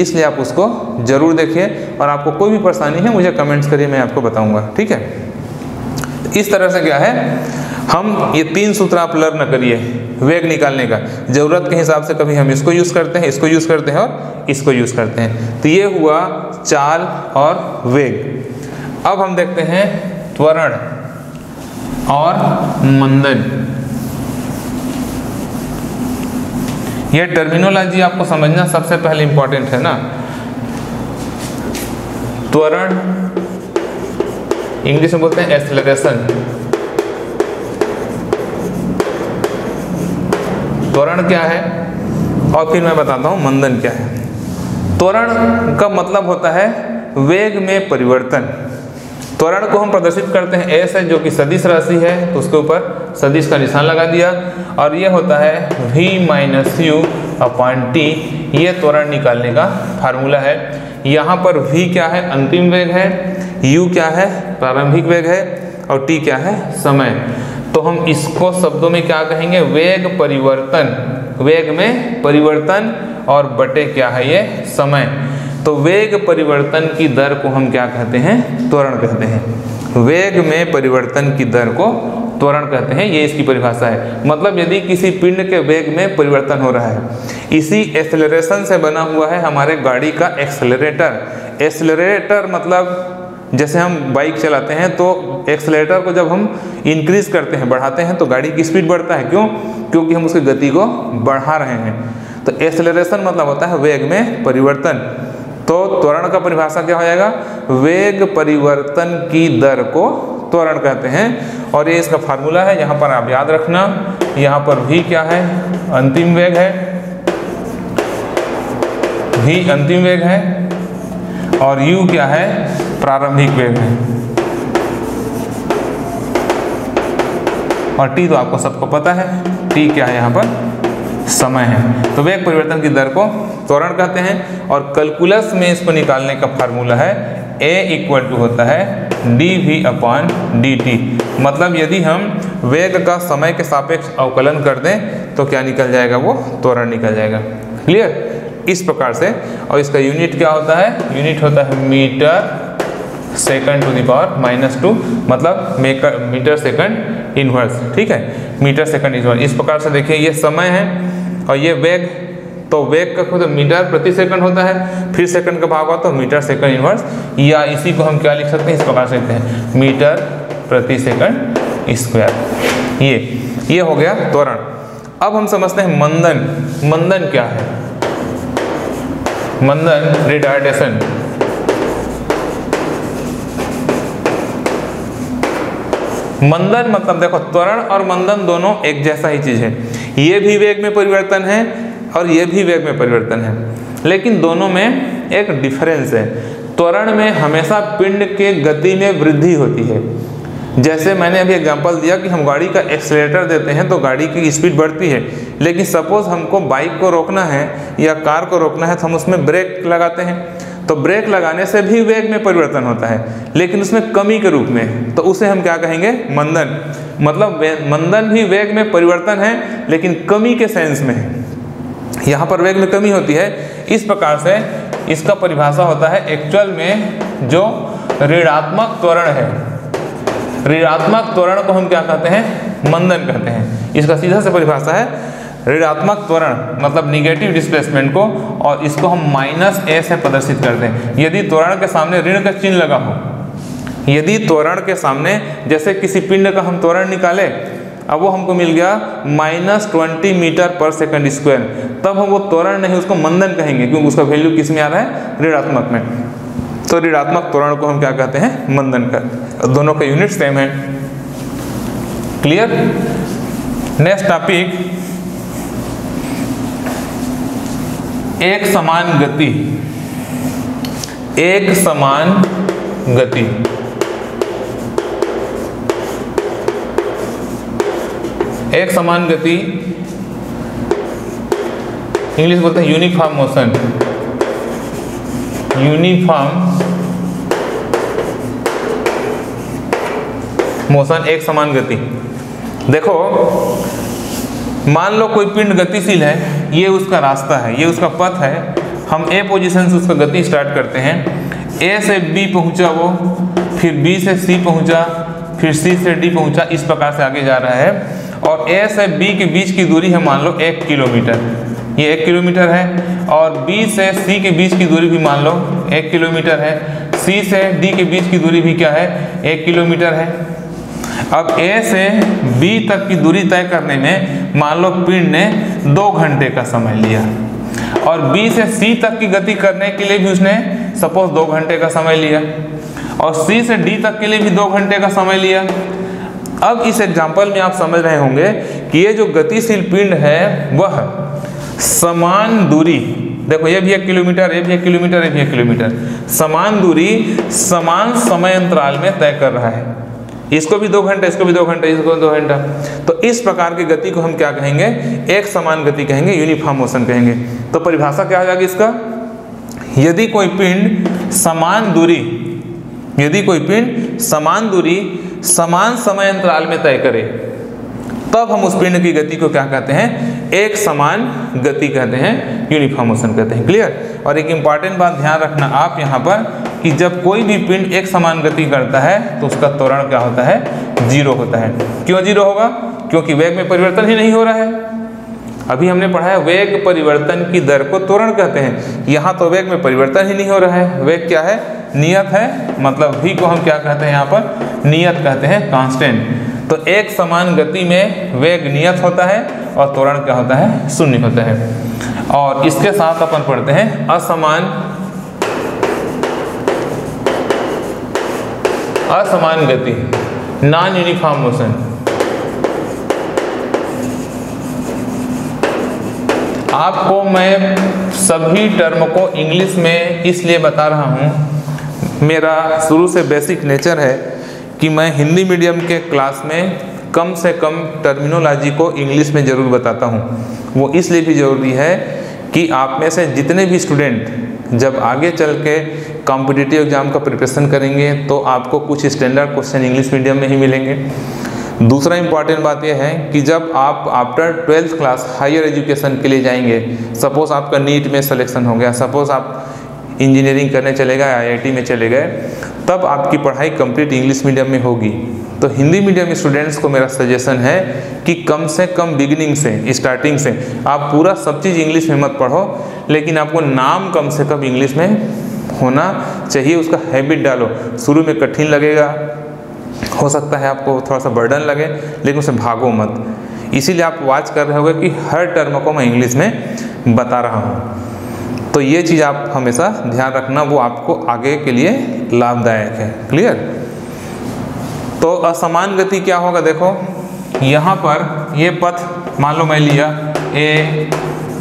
इसलिए आप उसको ज़रूर देखिए और आपको कोई भी परेशानी है, मुझे कमेंट्स करिए, मैं आपको बताऊँगा। ठीक है? इस तरह से क्या है? हम ये तीन सूत्र आप लर्न करिए, वेग निकालने का। ज़रूरत के हिसाब से कभी हम इसको यूज़ करते हैं, इसको यूज़ करते हैं और इसको यूज़ करते हैं। तो ये हुआ चाल और वेग। अब हम देखते हैं त्वरण और मंदन। ये टर्मिनोलॉजी आपको समझना सबसे पहले इंपॉर्टेंट है ना? त्वरण इंग्लिश में बोलते हैं एक्सलरेशन। त्वरण क्या है? और फिर मैं बताता हूँ मंदन क्या है। त्वरण का मतलब होता है वेग में परिवर्तन। त्वरण को हम प्रदर्शित करते हैं एस है, जो कि सदिश राशि है तो उसके ऊपर सदिश का निशान लगा दिया। और ये होता है v minus u upon t ये त्वरण निकालने का फार्मूला है। यहाँ पर v क्या है? अंतिम वेग है। U क्या है? प्रारंभिक वेग है और टी क्या है? समय। तो हम इसको शब्दों में क्या कहेंगे? वेग परिवर्तन। वेग में परिवर्तन और बटे क्या है ये? समय। तो वेग परिवर्तन की दर को हम क्या कहते हैं? त्वरण कहते हैं। वेग में परिवर्तन की दर को त्वरण कहते हैं। ये इसकी परिभाषा है। मतलब यदि किसी पिंड के वेग में परिवर्तन हो रहा है, इसी एक्सेलरेशन से बना हुआ है हमारे गाड़ी का एक्सेलरेटर एक्सेलरेटर मतलब जैसे हम बाइक चलाते हैं तो एक्सलेटर को जब हम इंक्रीज करते हैं, बढ़ाते हैं तो गाड़ी की स्पीड बढ़ता है। क्यों? क्योंकि हम उसकी गति को बढ़ा रहे हैं। तो एक्सलेशन मतलब होता है वेग में परिवर्तन। तो त्वरण का परिभाषा क्या हो जाएगा? वेग परिवर्तन की दर को त्वरण कहते हैं। और ये इसका फार्मूला है, यहाँ पर आप याद रखना। यहाँ पर भी क्या है? अंतिम वेग है। भी अंतिम वेग है। और u क्या है? प्रारंभिक वेग है। और टी तो आपको सबको पता है। टी क्या है यहाँ पर? समय है। तो वेग परिवर्तन की दर को त्वरण कहते हैं और कैलकुलस में इसको निकालने का फार्मूला है ए इक्वल टू होता है d v upon d t मतलब यदि हम वेग का समय के सापेक्ष अवकलन कर दें तो क्या निकल जाएगा वो? त्वरण निकल जाएगा। क्लियर इस प्रकार से। और इसका यूनिट क्या होता है? यूनिट होता है metre second to the power minus two मतलब मेकर मीटर सेकंड इनवर्स ठीक है? मीटर सेकंड इनवर्स इस प्रकार से देखिए, ये समय है और ये वेग तो वेग का खुद मीटर प्रति सेकंड होता है, फिर सेकंड का भाग हुआ तो मीटर सेकंड इनवर्स या इसी को हम क्या लिख सकते हैं? इस प्रकार से लिखते हैं. मीटर प्रति सेकंड स्क्वायर ये ये हो गया त्वरण. अब हम समझते हैं मंदन. मंदन क्या है? मंदन रिटार्डेशन मंदन मतलब देखो त्वरण और मंदन दोनों एक जैसा ही चीज़ है। ये भी वेग में परिवर्तन है और ये भी वेग में परिवर्तन है। लेकिन दोनों में एक डिफरेंस है। त्वरण में हमेशा पिंड के गति में वृद्धि होती है। जैसे मैंने अभी एग्जांपल दिया कि हम गाड़ी का एक्सलेटर देते हैं तो गाड़ी की स्पीड बढ़ती है। लेकिन सपोज़ हमको बाइक को रोकना है या कार को रोकना है तो हम उसमें ब्रेक लगाते हैं। तो ब्रेक लगाने से भी वेग में परिवर्तन होता है, लेकिन उसमें कमी के रूप में। तो उसे हम क्या कहेंगे? मंदन। मतलब मंदन भी वेग में परिवर्तन है, लेकिन कमी के सेंस में है। यहाँ पर वेग में कमी होती है। इस प्रकार से इसका परिभाषा होता है एक्चुअल में जो ऋणात्मक त्वरण है। ऋणात्मक त्वरण को हम क्या कहते हैं? मंदन कहते हैं। इसका सीधा से परिभाषा है। ऋणात्मक त्वरण मतलब निगेटिव डिस्प्लेसमेंट को, और इसको हम माइनस ए से प्रदर्शित करते हैं। यदि त्वरण के सामने ऋण का चिन्ह लगा हो, यदि त्वरण के सामने जैसे किसी पिंड का हम त्वरण निकाले, अब वो हमको मिल गया minus twenty metre per second square तब हम वो त्वरण नहीं, उसको मंदन कहेंगे, क्योंकि उसका वैल्यू किसमें आ रहा है? ऋणात्मक में। तो ऋणात्मक त्वरण को हम क्या कहते हैं? मंदन का दोनों का यूनिट सेम है। क्लियर नेक्स्ट टॉपिक एक समान गति। एक समान गति। एक समान गति। इंग्लिश बोलते हैं यूनिफॉर्म मोशन। यूनिफॉर्म मोशन, एक समान गति। देखो मान लो कोई पिंड गतिशील है, ये उसका रास्ता है, ये उसका पथ है, हम ए पोजीशन से उसका गति स्टार्ट करते हैं। ए से बी पहुँचा वो, फिर बी से सी पहुँचा, फिर सी से डी पहुँचा, इस प्रकार से आगे जा रहा है। और ए से बी के बीच की दूरी है मान लो एक किलोमीटर। ये एक किलोमीटर है, और बी से सी के बीच की दूरी भी मान लो एक किलोमीटर है। सी से डी के बीच की दूरी भी क्या है, एक किलोमीटर है। अब ए से बी तक की दूरी तय करने में मान लो पिंड ने दो घंटे का समय लिया। और बी से सी तक की गति करने के लिए भी उसने सपोज़ दो घंटे का समय लिया। और सी से डी तक के लिए भी दो घंटे का समय लिया। अब इस एग्ज़ाम्पल में आप समझ रहे होंगे कि ये जो गतिशील पिंड है, वह समान दूरी, देखो ये भी एक किलोमीटर, ये भी एक किलोमीटर, ये भी एक किलोमीटर, समान दूरी, समान समय अंतराल में तय कर रहा है। इसको भी दो घंटा, इसको भी दो घंटा, इसको दो घंटा। तो इस प्रकार की गति को हम क्या कहेंगे? एक समान गति कहेंगे यूनिफॉर्म मोशन कहेंगे। तो परिभाषा क्या हो जाएगी इसका? यदि कोई पिंड समान दूरी, यदि कोई पिंड समान दूरी, समान समय अंतराल में तय करे, तब हम उस पिंड की गति को क्या कहते हैं? एक समान गति कहते हैं यूनिफॉर्म मोशन कहते हैं क्लियर और एक इंपॉर्टेंट बात ध्यान रखना आप यहाँ पर कि जब कोई भी पिंड एक समान गति करता है तो उसका त्वरण क्या होता है? ज़ीरो होता है। क्यों ज़ीरो होगा? क्योंकि वेग में परिवर्तन ही नहीं हो रहा है। अभी हमने पढ़ा है, वेग परिवर्तन की दर को त्वरण कहते हैं। यहाँ तो वेग में परिवर्तन ही नहीं हो रहा है। वेग क्या है? नियत है। मतलब भी को हम क्या कहते हैं यहाँ पर? नियत कहते हैं कांस्टेंट तो एक समान गति में वेग नियत होता है और त्वरण क्या होता है? शून्य होता है। और इसके साथ अपन पढ़ते हैं, असमान असमान गति नॉन यूनिफॉर्म मोशन आपको मैं सभी टर्म को इंग्लिश में इसलिए बता रहा हूँ, मेरा शुरू से बेसिक नेचर है कि मैं हिंदी मीडियम के क्लास में कम से कम टर्मिनोलॉजी को इंग्लिश में ज़रूर बताता हूँ। वो इसलिए भी ज़रूरी है कि आप में से जितने भी स्टूडेंट जब आगे चल के कॉम्पिटिटिव एग्ज़ाम का प्रिपरेशन करेंगे तो आपको कुछ स्टैंडर्ड क्वेश्चन इंग्लिश मीडियम में ही मिलेंगे। दूसरा इंपॉर्टेंट बात यह है कि जब आप after twelfth class higher education के लिए जाएँगे सपोज़ आपका नीट में सिलेक्शन हो गया सपोज़ आप इंजीनियरिंग करने चले गए आईआईटी में चले गए, तब आपकी पढ़ाई कंप्लीट इंग्लिश मीडियम में होगी। तो हिंदी मीडियम स्टूडेंट्स को मेरा सजेशन है कि कम से कम बिगिनिंग से स्टार्टिंग से, आप पूरा सब चीज़ इंग्लिश में मत पढ़ो, लेकिन आपको नाम कम से कम इंग्लिश में होना चाहिए, उसका हैबिट डालो। शुरू में कठिन लगेगा, हो सकता है आपको थोड़ा सा बर्डन लगे, लेकिन उसे भागो मत। इसीलिए आप वाच कर रहे होगे कि हर टर्म को मैं इंग्लिश में बता रहा हूँ। तो ये चीज़ आप हमेशा ध्यान रखना, वो आपको आगे के लिए लाभदायक है। क्लियर तो असमान गति क्या होगा देखो, यहाँ पर ये पथ मान लो मैं लिया ए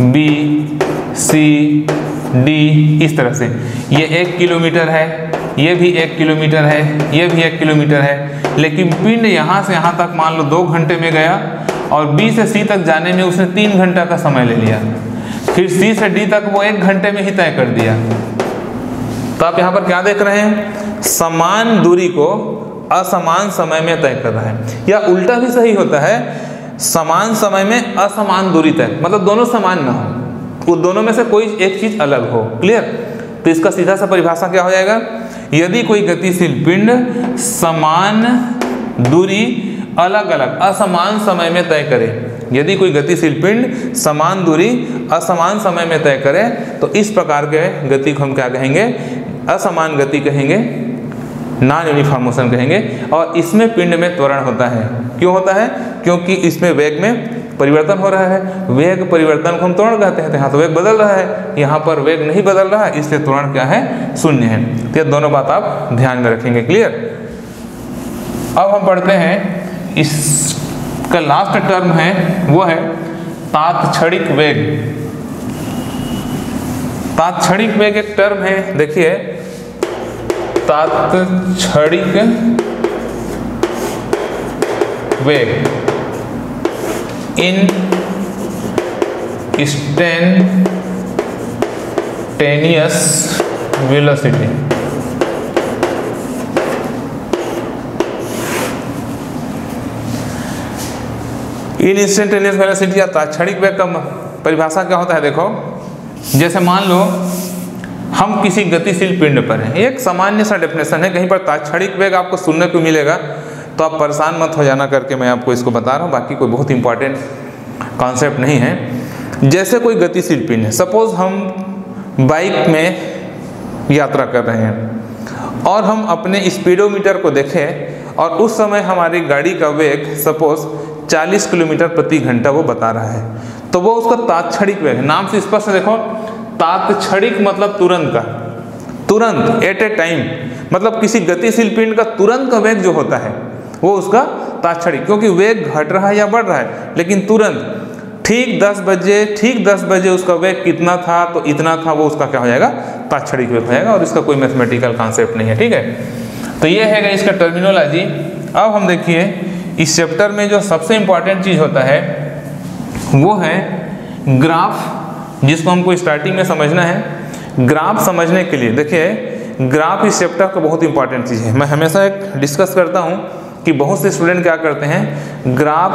बी सी डी इस तरह से। ये एक किलोमीटर है, ये भी एक किलोमीटर है, ये भी एक किलोमीटर है, लेकिन पिंड यहाँ से यहाँ तक मान लो दो घंटे में गया, और बी से सी तक जाने में उसने तीन घंटा का समय ले लिया। फिर सी से डी तक वो एक घंटे में ही तय कर दिया। तो आप यहाँ पर क्या देख रहे हैं? समान दूरी को असमान समय में तय कर रहा है। या उल्टा भी सही होता है, समान समय में असमान दूरी तय मतलब दोनों समान ना हो। उस दोनों में से कोई एक चीज़ अलग हो। क्लियर तो इसका सीधा सा परिभाषा क्या हो जाएगा? यदि कोई गतिशील पिंड समान दूरी अलग अलग असमान समय में तय करे यदि कोई गतिशील पिंड समान दूरी, असमान समय में तय करे तो इस प्रकार के गति को हम क्या कहेंगे? असमान गति कहेंगे नॉन यूनिफॉर्म मोशन कहेंगे, और इसमें पिंड में त्वरण होता है। क्यों होता है? क्योंकि इसमें वेग में परिवर्तन हो रहा है। वेग परिवर्तन को हम त्वरण कहते हैं तो यहाँ तो वेग बदल रहा है। यहाँ पर वेग नहीं बदल रहा है इसलिए त्वरण क्या है? शून्य है। तो ये दोनों बात आप ध्यान में रखेंगे क्लियर अब हम पढ़ते हैं इसका लास्ट टर्म है, वो है तात्क्षणिक वेग। तात्क्षणिक वेग एक टर्म है, देखिए, तात्क्षणिक वेग। In instantaneous velocity in instantaneous velocity या तात्क्षणिक वेग का परिभाषा क्या होता है देखो? जैसे मान लो, हम किसी गतिशील पिंड पर हैं। एक सामान्य सा डेफिनेशन है, कहीं पर ताक्षणिक वेग आपको सुनने को मिलेगा तो आप परेशान मत हो जाना करके मैं आपको इसको बता रहा हूँ, बाकी कोई बहुत इंपॉर्टेंट कॉन्सेप्ट नहीं है। जैसे कोई गतिशील पिंड है सपोज़ हम बाइक में यात्रा कर रहे हैं, और हम अपने स्पीडोमीटर को देखें और उस समय हमारी गाड़ी का वेग सपोज़ 40 किलोमीटर प्रति घंटा वो बता रहा है। तो वो उसका तात्क्षणिक वेग, नाम से स्पष्ट देखो, तात्क्षणिक मतलब तुरंत का। तुरंत एट ए टाइम मतलब किसी गतिशील पिंड का तुरंत का वेग जो होता है, वो उसका तात्क्षणिक, क्योंकि वेग घट रहा है या बढ़ रहा है, लेकिन तुरंत, ठीक 10 बजे, ठीक 10 बजे उसका वेग कितना था तो इतना था, वो उसका क्या हो जाएगा? तात्क्षणिक वेग हो जाएगा, और इसका कोई मैथमेटिकल कॉन्सेप्ट नहीं है, ठीक है? तो ये है इसका टर्मिनोलॉजी अब हम देखिए, इस चैप्टर में जो सबसे इंपॉर्टेंट चीज़ होता है, वो है ग्राफ जिसको हमको स्टार्टिंग में समझना है। ग्राफ समझने के लिए, देखिए ग्राफ इस चैप्टर का बहुत इंपॉर्टेंट चीज़ है। मैं हमेशा एक डिस्कस करता हूँ कि बहुत से स्टूडेंट क्या करते हैं ग्राफ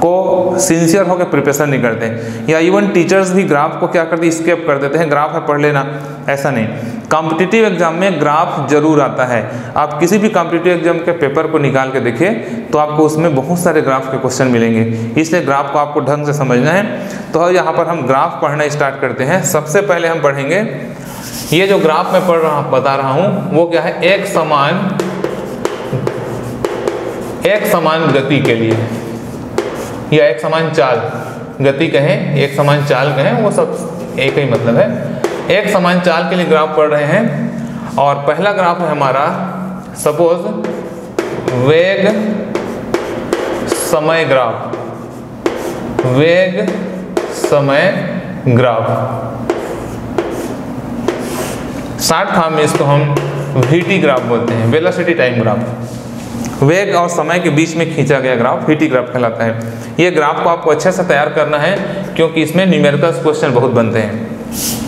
को सिंसियर होकर प्रिपरेशन नहीं करते। या इवन टीचर्स भी ग्राफ को क्या करते स्केप कर देते हैं। ग्राफ है पढ़ लेना, ऐसा नहीं। कॉम्पिटिटिव एग्ज़ाम में ग्राफ ज़रूर आता है। आप किसी भी कॉम्पिटिटिव एग्ज़ाम के पेपर को निकाल के देखिए तो आपको उसमें बहुत सारे ग्राफ के क्वेश्चन मिलेंगे। इसलिए ग्राफ को आपको ढंग से समझना है। तो यहाँ पर हम ग्राफ पढ़ना स्टार्ट करते हैं। सबसे पहले हम पढ़ेंगे, ये जो ग्राफ मैं पढ़ रहा, बता रहा हूँ, वो क्या है? एक समान एक समान गति के लिए। या एक समान चाल, गति कहें, एक समान चाल कहें, वो सब एक ही मतलब है। एक समान चाल के लिए ग्राफ पढ़ रहे हैं। और पहला ग्राफ है हमारा सपोज़ वेग समय ग्राफ वेग समय ग्राफ शार्ट फॉर्म में इसको हम वीटी ग्राफ बोलते हैं वेलोसिटी टाइम ग्राफ वेग और समय के बीच में खींचा गया ग्राफ वीटी ग्राफ कहलाता है। ये ग्राफ को आपको अच्छे से तैयार करना है, क्योंकि इसमें न्यूमेरिकल क्वेश्चन बहुत बनते हैं।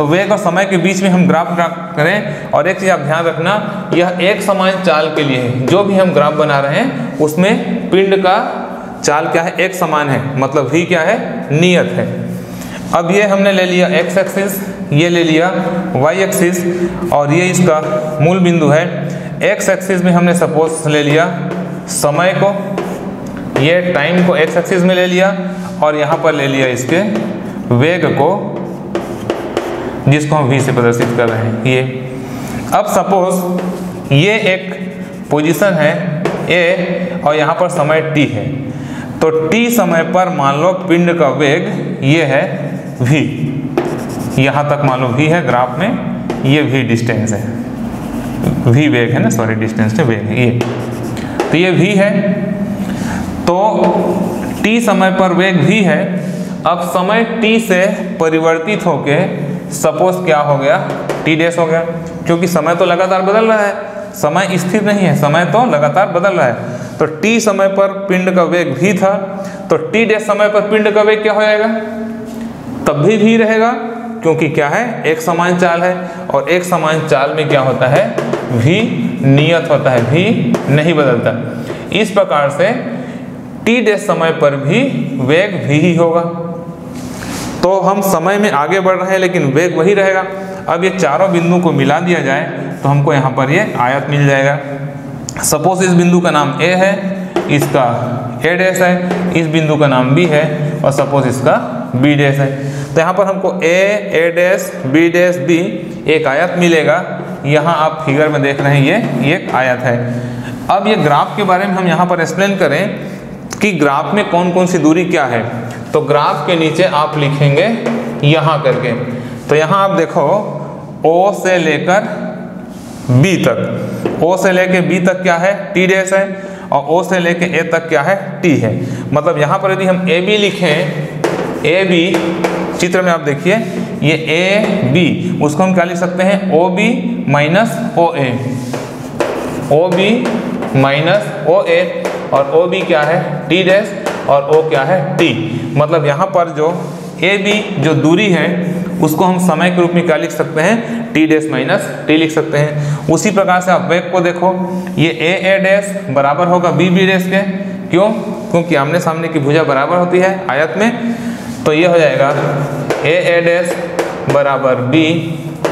तो वेग और समय के बीच में हम ग्राफ ग्राफ करें और एक चीज़ आप ध्यान रखना, यह एक समान चाल के लिए है। जो भी हम ग्राफ बना रहे हैं, उसमें पिंड का चाल क्या है? एक समान है। मतलब ही क्या है? नियत है। अब ये हमने ले लिया एक्स एक्सिस ये ले लिया वाई एक्सिस और ये इसका मूल बिंदु है। एक्स एक्सिस में हमने सपोज़ ले लिया समय को, ये टाइम को एक्स एक्सिस में ले लिया और यहाँ पर ले लिया इसके वेग को। जिसको हम वी से प्रदर्शित कर रहे हैं, ये। अब सपोज़ ये एक पोजीशन है ए और यहाँ पर समय टी है। तो टी समय पर मान लो पिंड का वेग ये है वी यहाँ तक मान लो वी है ग्राफ में ये वी डिस्टेंस है। वी वेग है ना सॉरी डिस्टेंस से वेग है, ये। तो ये वी है। तो टी समय पर वेग v है। अब समय टी से परिवर्तित होके सपोज़ क्या हो गया? टी डेस हो गया। क्योंकि समय तो लगातार बदल रहा है। समय स्थिर नहीं है। समय तो लगातार बदल रहा है। तो टी समय पर पिंड का वेग भी था। तो टी डैश समय पर पिंड का वेग क्या हो जाएगा? तब भी v रहेगा। क्योंकि क्या है? एक समान चाल है। और एक समान चाल में क्या होता है? भी नियत होता है। भी नहीं बदलता। इस प्रकार से टी डैश समय पर भी वेग भी ही होगा। तो हम समय में आगे बढ़ रहे हैं, लेकिन वेग वही रहेगा। अब ये चारों बिंदु को मिला दिया जाए तो हमको यहाँ पर ये आयत मिल जाएगा। सपोज़ इस बिंदु का नाम ए है, इसका ए डैश है, इस बिंदु का नाम बी है, और सपोज़ इसका बी डैश है। तो यहाँ पर हमको A A dash B dash B एक आयत मिलेगा। यहाँ आप फिगर में देख रहे हैं, ये एक आयत है। अब ये ग्राफ के बारे में हम यहाँ पर एक्सप्लेन करें कि ग्राफ में कौन कौन सी दूरी क्या है। तो ग्राफ के नीचे आप लिखेंगे यहाँ करके। तो यहाँ आप देखो, ओ से लेकर बी तक। ओ से लेकर बी तक क्या है? टी डैश है और ओ से लेकर ए तक क्या है? टी है। मतलब यहाँ पर यदि हम ए बी लिखें, ए बी, चित्र में आप देखिए, ये ए बी, उसको हम क्या लिख सकते हैं? O B minus O A. O B minus O A और ओ बी क्या है? टी डैश और ओ क्या है? टी। मतलब यहाँ पर जो ए बी जो दूरी है, उसको हम समय के रूप में क्या लिख सकते हैं? टी डैश माइनस टी लिख सकते हैं। उसी प्रकार से आप वेग को देखो। ये ए ए डैश बराबर होगा बी बी डैश के। क्यों? क्योंकि आमने सामने की भुजा बराबर होती है आयत में। तो ये हो जाएगा ए ए डैश बराबर बी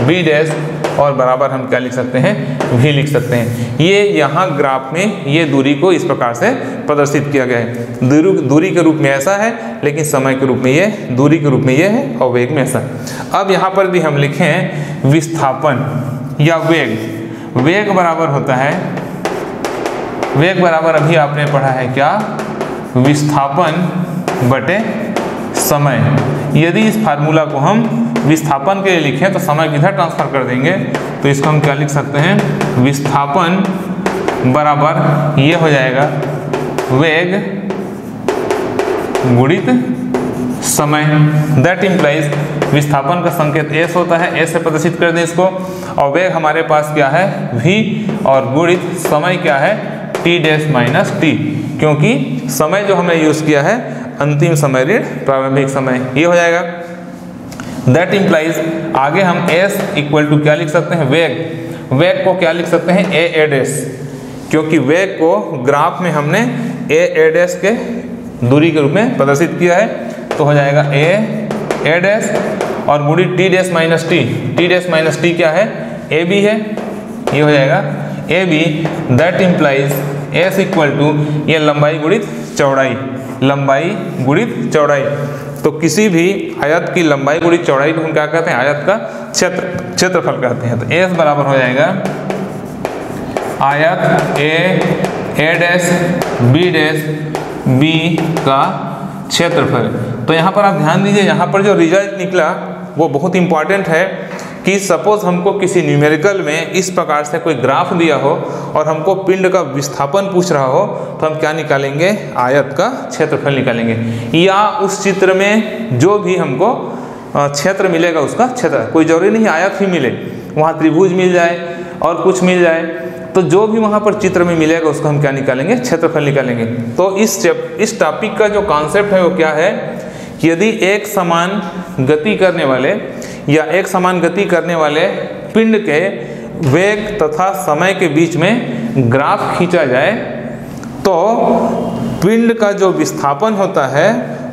बी डैश और बराबर हम क्या लिख सकते हैं? भी लिख सकते हैं। ये यहाँ ग्राफ में ये दूरी को इस प्रकार से प्रदर्शित किया गया है। दूरी दूरी के रूप में ऐसा है, लेकिन समय के रूप में ये, दूरी के रूप में ये है और वेग में ऐसा। अब यहाँ पर भी हम लिखें विस्थापन या वेग। वेग बराबर होता है, वेग बराबर अभी आपने पढ़ा है क्या? विस्थापन बटे समय। यदि इस फार्मूला को हम विस्थापन के लिए लिखें तो समय किधर ट्रांसफ़र कर देंगे? तो इसको हम क्या लिख सकते हैं? विस्थापन बराबर ये हो जाएगा। वेग गुणित समय। दैट इम्प्लाइज विस्थापन का संकेत एस होता है। एस से प्रदर्शित कर दें इसको। और वेग हमारे पास क्या है? वी और गुणित समय क्या है? टी डैश माइनस टी क्योंकि समय जो हमने यूज़ किया है, अंतिम समय ऋण प्रारंभिक समय। ये हो जाएगा। दैट इम्प्लाइज आगे हम s इक्वल टू क्या लिख सकते हैं? वेग वेग को क्या लिख सकते हैं? ए ए डैश क्योंकि वेग को ग्राफ में हमने ए ए डैश के दूरी के रूप में प्रदर्शित किया है तो हो जाएगा ए ए डैश और Gudi t dash minus t t dash minus t क्या है? ए बी है. ये हो जाएगा A B that implies s equal to ये लंबाई गुणित चौड़ाई. लंबाई गुणित चौड़ाई. तो किसी भी आयत की लंबाई बुरी चौड़ाई को हम क्या कहते हैं? आयत का क्षेत्र, क्षेत्रफल कहते हैं। तो एस बराबर हो जाएगा आयत A A dash, B dash B का क्षेत्रफल। तो यहाँ पर आप ध्यान दीजिए, यहाँ पर जो रिज़ल्ट निकला, वो बहुत इंपॉर्टेंट है। कि सपोज़ हमको किसी न्यूमेरिकल में इस प्रकार से कोई ग्राफ दिया हो और हमको पिंड का विस्थापन पूछ रहा हो तो हम क्या निकालेंगे? आयत का क्षेत्रफल निकालेंगे। या उस चित्र में जो भी हमको क्षेत्र मिलेगा उसका क्षेत्र। कोई ज़रूरी नहीं, आयत ही मिले। वहाँ त्रिभुज मिल जाए और कुछ मिल जाए। तो जो भी वहाँ पर चित्र में मिलेगा, उसको हम क्या निकालेंगे? क्षेत्रफल निकालेंगे। तो इस इस टॉपिक का जो कॉन्सेप्ट है, वो क्या है? यदि एक समान गति करने वाले या एक समान गति करने वाले पिंड के वेग तथा समय के बीच में ग्राफ खींचा जाए तो पिंड का जो विस्थापन होता है,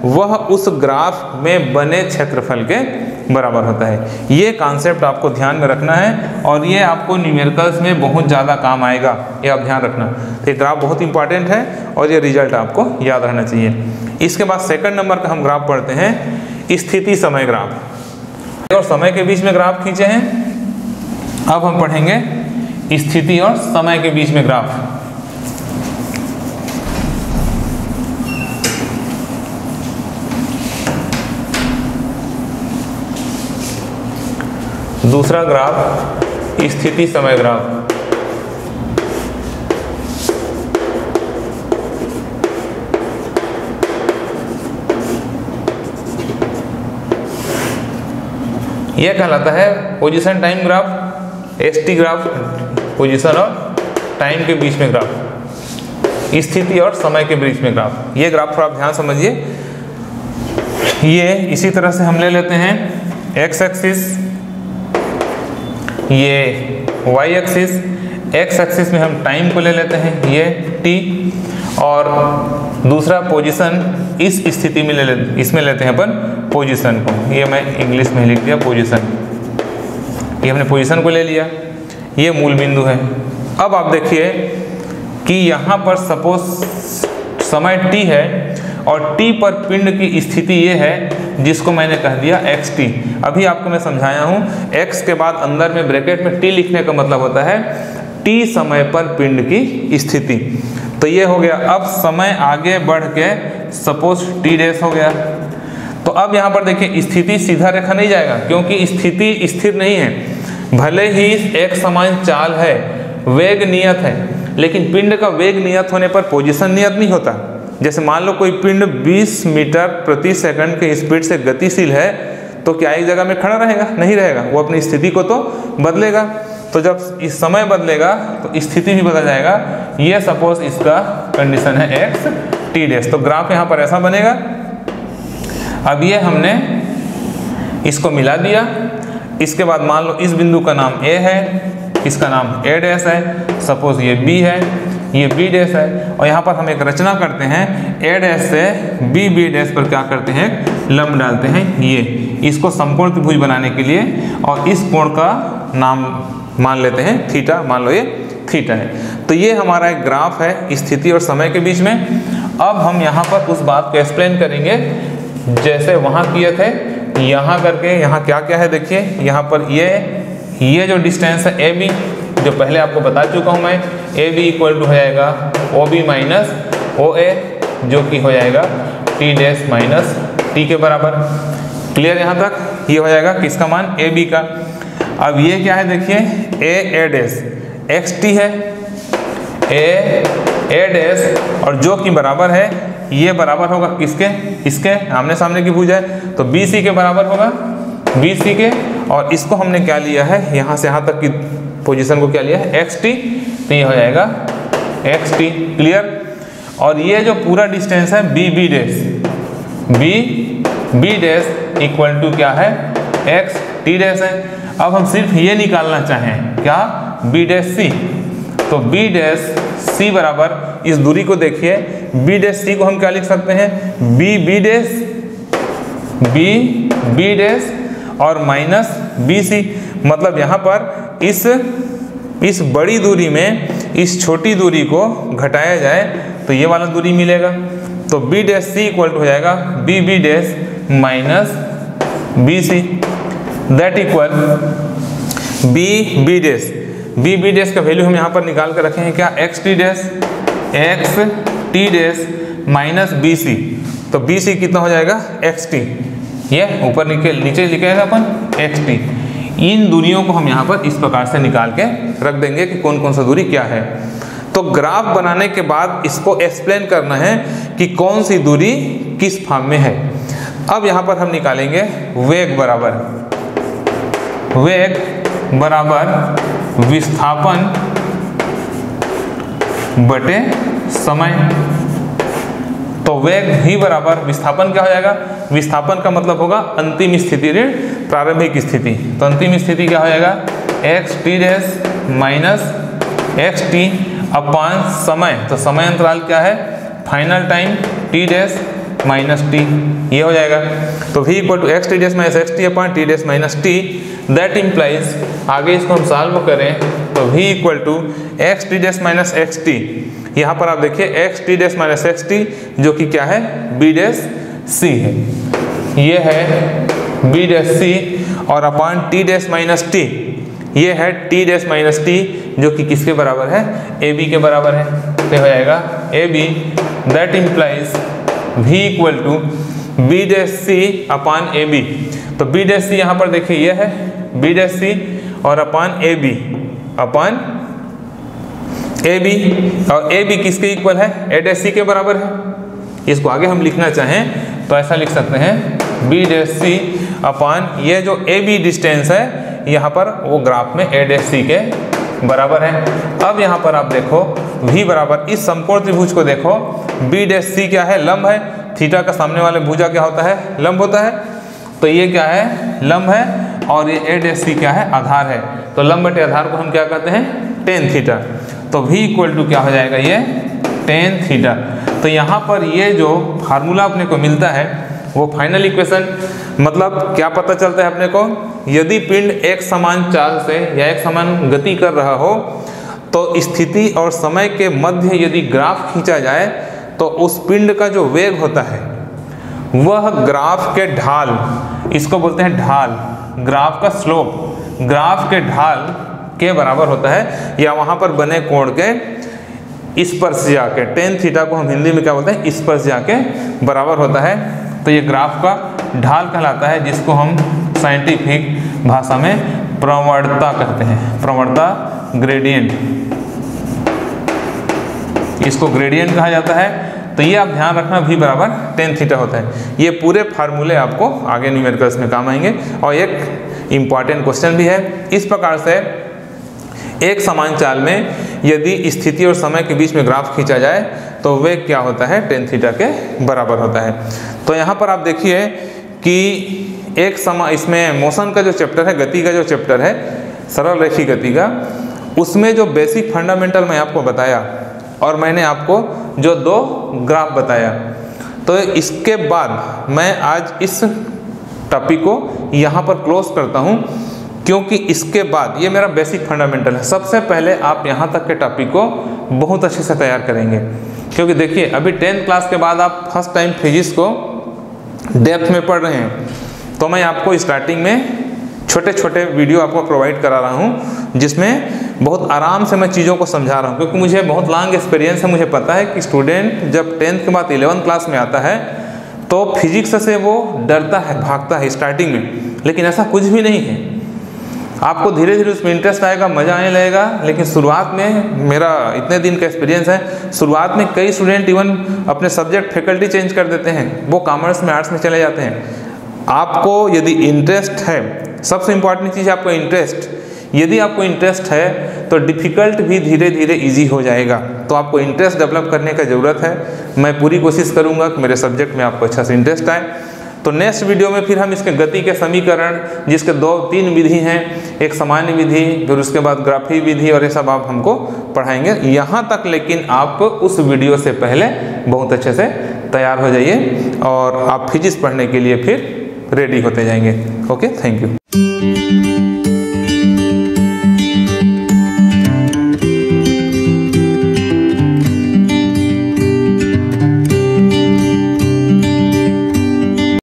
वह उस ग्राफ में बने क्षेत्रफल के बराबर होता है। ये कॉन्सेप्ट आपको ध्यान में रखना है और ये आपको न्यूमेरिकल्स में बहुत ज़्यादा काम आएगा, ये आप ध्यान रखना। तो ग्राफ बहुत इंपॉर्टेंट है और ये रिज़ल्ट आपको याद रहना चाहिए। इसके बाद सेकंड नंबर का हम ग्राफ पढ़ते हैं, स्थिति समय ग्राफ और समय के बीच में ग्राफ खींचे हैं। अब हम पढ़ेंगे स्थिति और समय के बीच में ग्राफ दूसरा ग्राफ, स्थिति समय ग्राफ। यह कहलाता है position time graph ST graph position और टाइम के बीच में ग्राफ स्थिति और समय के बीच में ग्राफ यह ग्राफ थोड़ा आप ध्यान समझिए। ये इसी तरह से हम ले लेते हैं। एक्स एक्सिस ये वाई एक्सिस एक्स एक्सिस में हम टाइम को ले लेते हैं, ये टी और दूसरा पोजीशन इस स्थिति में ले लेते इसमें लेते हैं अपन पोजीशन को। ये मैं इंग्लिश में लिख दिया पोजीशन ये हमने पोजीशन को ले लिया, ये मूल बिंदु है। अब आप देखिए कि यहाँ पर सपोज़ समय t है, और t पर पिंड की स्थिति ये है जिसको मैंने कह दिया एक्स टी अभी आपको मैं समझाया हूँ एक्स के बाद अंदर में ब्रैकेट में टी लिखने का मतलब होता है टी समय पर पिंड की स्थिति। तो ये हो गया, अब समय आगे बढ़ के सपोज़ टी डेस हो गया। तो अब यहाँ पर देखिए, स्थिति सीधा रेखा नहीं जाएगा, क्योंकि स्थिति स्थिर नहीं है। भले ही एक समान चाल है, वेग नियत है, लेकिन पिंड का वेग नियत होने पर पोजीशन नियत नहीं होता। जैसे मान लो कोई पिंड 20 मीटर प्रति सेकंड के स्पीड से गतिशील है तो क्या एक जगह में खड़ा रहेगा? नहीं रहेगा। वो अपनी स्थिति को तो बदलेगा। तो जब इस समय बदलेगा तो स्थिति भी बदल जाएगा। ये सपोज़ इसका कंडीशन है एक्स टी डेस तो ग्राफ यहाँ पर ऐसा बनेगा। अब ये हमने इसको मिला दिया। इसके बाद मान लो इस बिंदु का नाम ए है, इसका नाम ए डैश है। सपोज़ ये बी है। ये बी डैश है और यहाँ पर हम एक रचना करते हैं। ए डैश से बी बी डैश पर क्या करते हैं? लंब डालते हैं ये। इसको संपूर्ण त्रिभुज बनाने के लिए और इस कोण का नाम मान लेते हैं। थीटा, मान लो ये थीटा है। तो ये हमारा एक ग्राफ है स्थिति और समय के बीच में। अब हम यहाँ पर उस बात को एक्सप्लेन करेंगे। जैसे वहाँ किए थे, यहाँ करके यहाँ क्या क्या है देखिए। यहाँ पर ये ये जो डिस्टेंस है ए बी जो पहले आपको बता चुका हूँ मैं ए बी इक्वल टू हो जाएगा ओ बी माइनस ओ ए जो कि हो जाएगा टी डैश माइनस टी के बराबर। क्लियर यहाँ तक? ये हो जाएगा किसका मान? ए बी का। अब ये क्या है देखिए? A A dash x t है। ए ए डैश और जो कि बराबर है, ये बराबर होगा किसके? इसके? आमने सामने की भुजा है तो बी सी के बराबर होगा। बी सी के। और इसको हमने क्या लिया है? यहाँ से यहाँ तक की पोजीशन को क्या लिया? है एक्स टी तो ये हो जाएगा। एक्स टी क्लियर और ये जो पूरा डिस्टेंस है B B dash B B dash equal to क्या है? एक्स टी डैश है। अब हम सिर्फ़ ये निकालना चाहें, क्या? बी डैश सी तो बी डैश सी बराबर, इस दूरी को देखिए। बी डैश सी को हम क्या लिख सकते हैं? B B dash B B dash और माइनस बी सी मतलब यहाँ पर इस इस बड़ी दूरी में, इस छोटी दूरी को घटाया जाए तो ये वाला दूरी मिलेगा। तो B dash C equal to हो जाएगा B B dash minus B C that equal B B dash B B dash का वैल्यू हम यहाँ पर निकाल कर रखे हैं क्या? X t dash x t dash minus B C तो बी सी कितना हो जाएगा? एक्स टी ये ऊपर नीचे नीचे लिखेगा अपन एक्स टी इन दूरियों को हम यहाँ पर इस प्रकार से निकाल के रख देंगे कि कौन कौन सा दूरी क्या है। तो ग्राफ बनाने के बाद इसको एक्सप्लेन करना है कि कौन सी दूरी किस फॉर्म में है। अब यहाँ पर हम निकालेंगे वेग बराबर। वेग बराबर विस्थापन बटे समय। तो वेग ही बराबर विस्थापन क्या हो जाएगा? विस्थापन का मतलब होगा अंतिम स्थिति ऋण प्रारंभिक स्थिति। तो अंतिम स्थिति क्या हो जाएगा? X t dash minus x t upon समय। तो समय अंतराल क्या है? Final time t dash minus t ये हो जाएगा। तो v equal to x t dash minus x t upon t dash minus t that implies आगे इसको हम सॉल्व करें तो v equal to x t dash minus x t यहाँ पर आप देखिए x t dash minus x t जो कि क्या है? बी डैश सी है। ये है बी डैश सी और upon t dash minus t ये है टी डैश माइनस टी जो कि किसके बराबर है? ए बी के बराबर है। तो हो जाएगा A B that implies v equal to B dash C upon A B तो बी डैश सी यहाँ पर देखिए, ये है बी डैश सी और अपान A B upon A B और ए बी किसके इक्वल है? ए डैश सी के बराबर है। इसको आगे हम लिखना चाहें तो ऐसा लिख सकते हैं। बी डैश सी अपॉन ये जो ए बी डिस्टेंस है, यहाँ पर वो ग्राफ में ए डे सी के बराबर है। अब यहाँ पर आप देखो, v बराबर, इस समकोण त्रिभुज को देखो बी डे सी क्या है? लंब है। थीटा का सामने वाले भुजा क्या होता है? लंब होता है। तो ये क्या है? लंब है, और ये ए डे सी क्या है? आधार है। तो लंब बटे आधार को हम क्या कहते हैं? टेन थीटा तो v इक्वल टू क्या हो जाएगा ये? टेन थीटा तो यहाँ पर ये जो फार्मूला अपने को मिलता है वो फाइनल इक्वेशन मतलब क्या पता चलता है अपने को? यदि पिंड एक समान चाल से या एक समान गति कर रहा हो तो स्थिति और समय के मध्य यदि ग्राफ खींचा जाए तो उस पिंड का जो वेग होता है, वह ग्राफ के ढाल, इसको बोलते हैं ढाल ग्राफ का स्लोप ग्राफ के ढाल के बराबर होता है, या वहाँ पर बने कोण के इस पर से जाके टेन थीटा को हम हिंदी में क्या बोलते हैं? इस पर जाके बराबर होता है। तो ये ग्राफ का ढाल कहलाता है, जिसको हम साइंटिफिक भाषा में प्रवणता कहते हैं। प्रवणता ग्रेडियंट इसको ग्रेडियंट कहा जाता है। तो ये आप ध्यान रखना भी बराबर टेन थीटा होता है। ये पूरे फार्मूले आपको आगे न्यूमेरिकल्स में काम आएँगे। और एक इंपॉर्टेंट क्वेश्चन भी है। इस प्रकार से एक समान चाल में यदि स्थिति और समय के बीच में ग्राफ खींचा जाए तो वे क्या होता है? टेन थीटा के बराबर होता है। तो यहाँ पर आप देखिए कि एक समय इसमें मोशन का जो चैप्टर है, गति का जो चैप्टर है सरल रेखी गति का, उसमें जो बेसिक फंडामेंटल मैं आपको बताया और मैंने आपको जो दो ग्राफ बताया। तो इसके बाद मैं आज इस टॉपिक को यहाँ पर क्लोज करता हूँ, क्योंकि इसके बाद, ये मेरा बेसिक फंडामेंटल है। सबसे पहले आप यहाँ तक के टॉपिक को बहुत अच्छे से तैयार करेंगे। क्योंकि देखिए, अभी टेंथ क्लास के बाद आप फ़र्स्ट टाइम फिजिक्स को डेप्थ में पढ़ रहे हैं। तो मैं आपको स्टार्टिंग में छोटे छोटे वीडियो आपको प्रोवाइड करा रहा हूँ, जिसमें बहुत आराम से मैं चीज़ों को समझा रहा हूँ, क्योंकि मुझे बहुत लॉन्ग एक्सपीरियंस है, मुझे पता है कि स्टूडेंट जब टेंथ के बाद इलेवंथ क्लास में आता है तो फिजिक्स से वो डरता है, भागता है स्टार्टिंग में। लेकिन ऐसा कुछ भी नहीं है। आपको धीरे धीरे उसमें इंटरेस्ट आएगा, मज़ा आने लगेगा, लेकिन शुरुआत में मेरा इतने दिन का एक्सपीरियंस है, शुरुआत में कई स्टूडेंट इवन अपने सब्जेक्ट फैकल्टी चेंज कर देते हैं, वो कॉमर्स में आर्ट्स में चले जाते हैं। आपको यदि इंटरेस्ट है, सबसे इंपॉर्टेंट चीज़ है आपको इंटरेस्ट यदि आपको इंटरेस्ट है तो डिफ़िकल्ट भी धीरे धीरे इजी हो जाएगा। तो आपको इंटरेस्ट डेवलप करने का ज़रूरत है। मैं पूरी कोशिश करूँगा कि मेरे सब्जेक्ट में आपको अच्छा से इंटरेस्ट आए। तो नेक्स्ट वीडियो में फिर हम इसके गति के समीकरण, जिसके दो, तीन विधि हैं, एक सामान्य विधि, फिर उसके बाद ग्राफी विधि और ये सब आप हमको पढ़ाएँगे। यहाँ तक लेकिन आप उस वीडियो से पहले बहुत अच्छे से तैयार हो जाइए और आप फिजिक्स पढ़ने के लिए फिर रेडी होते जाएँगे। Okay thank you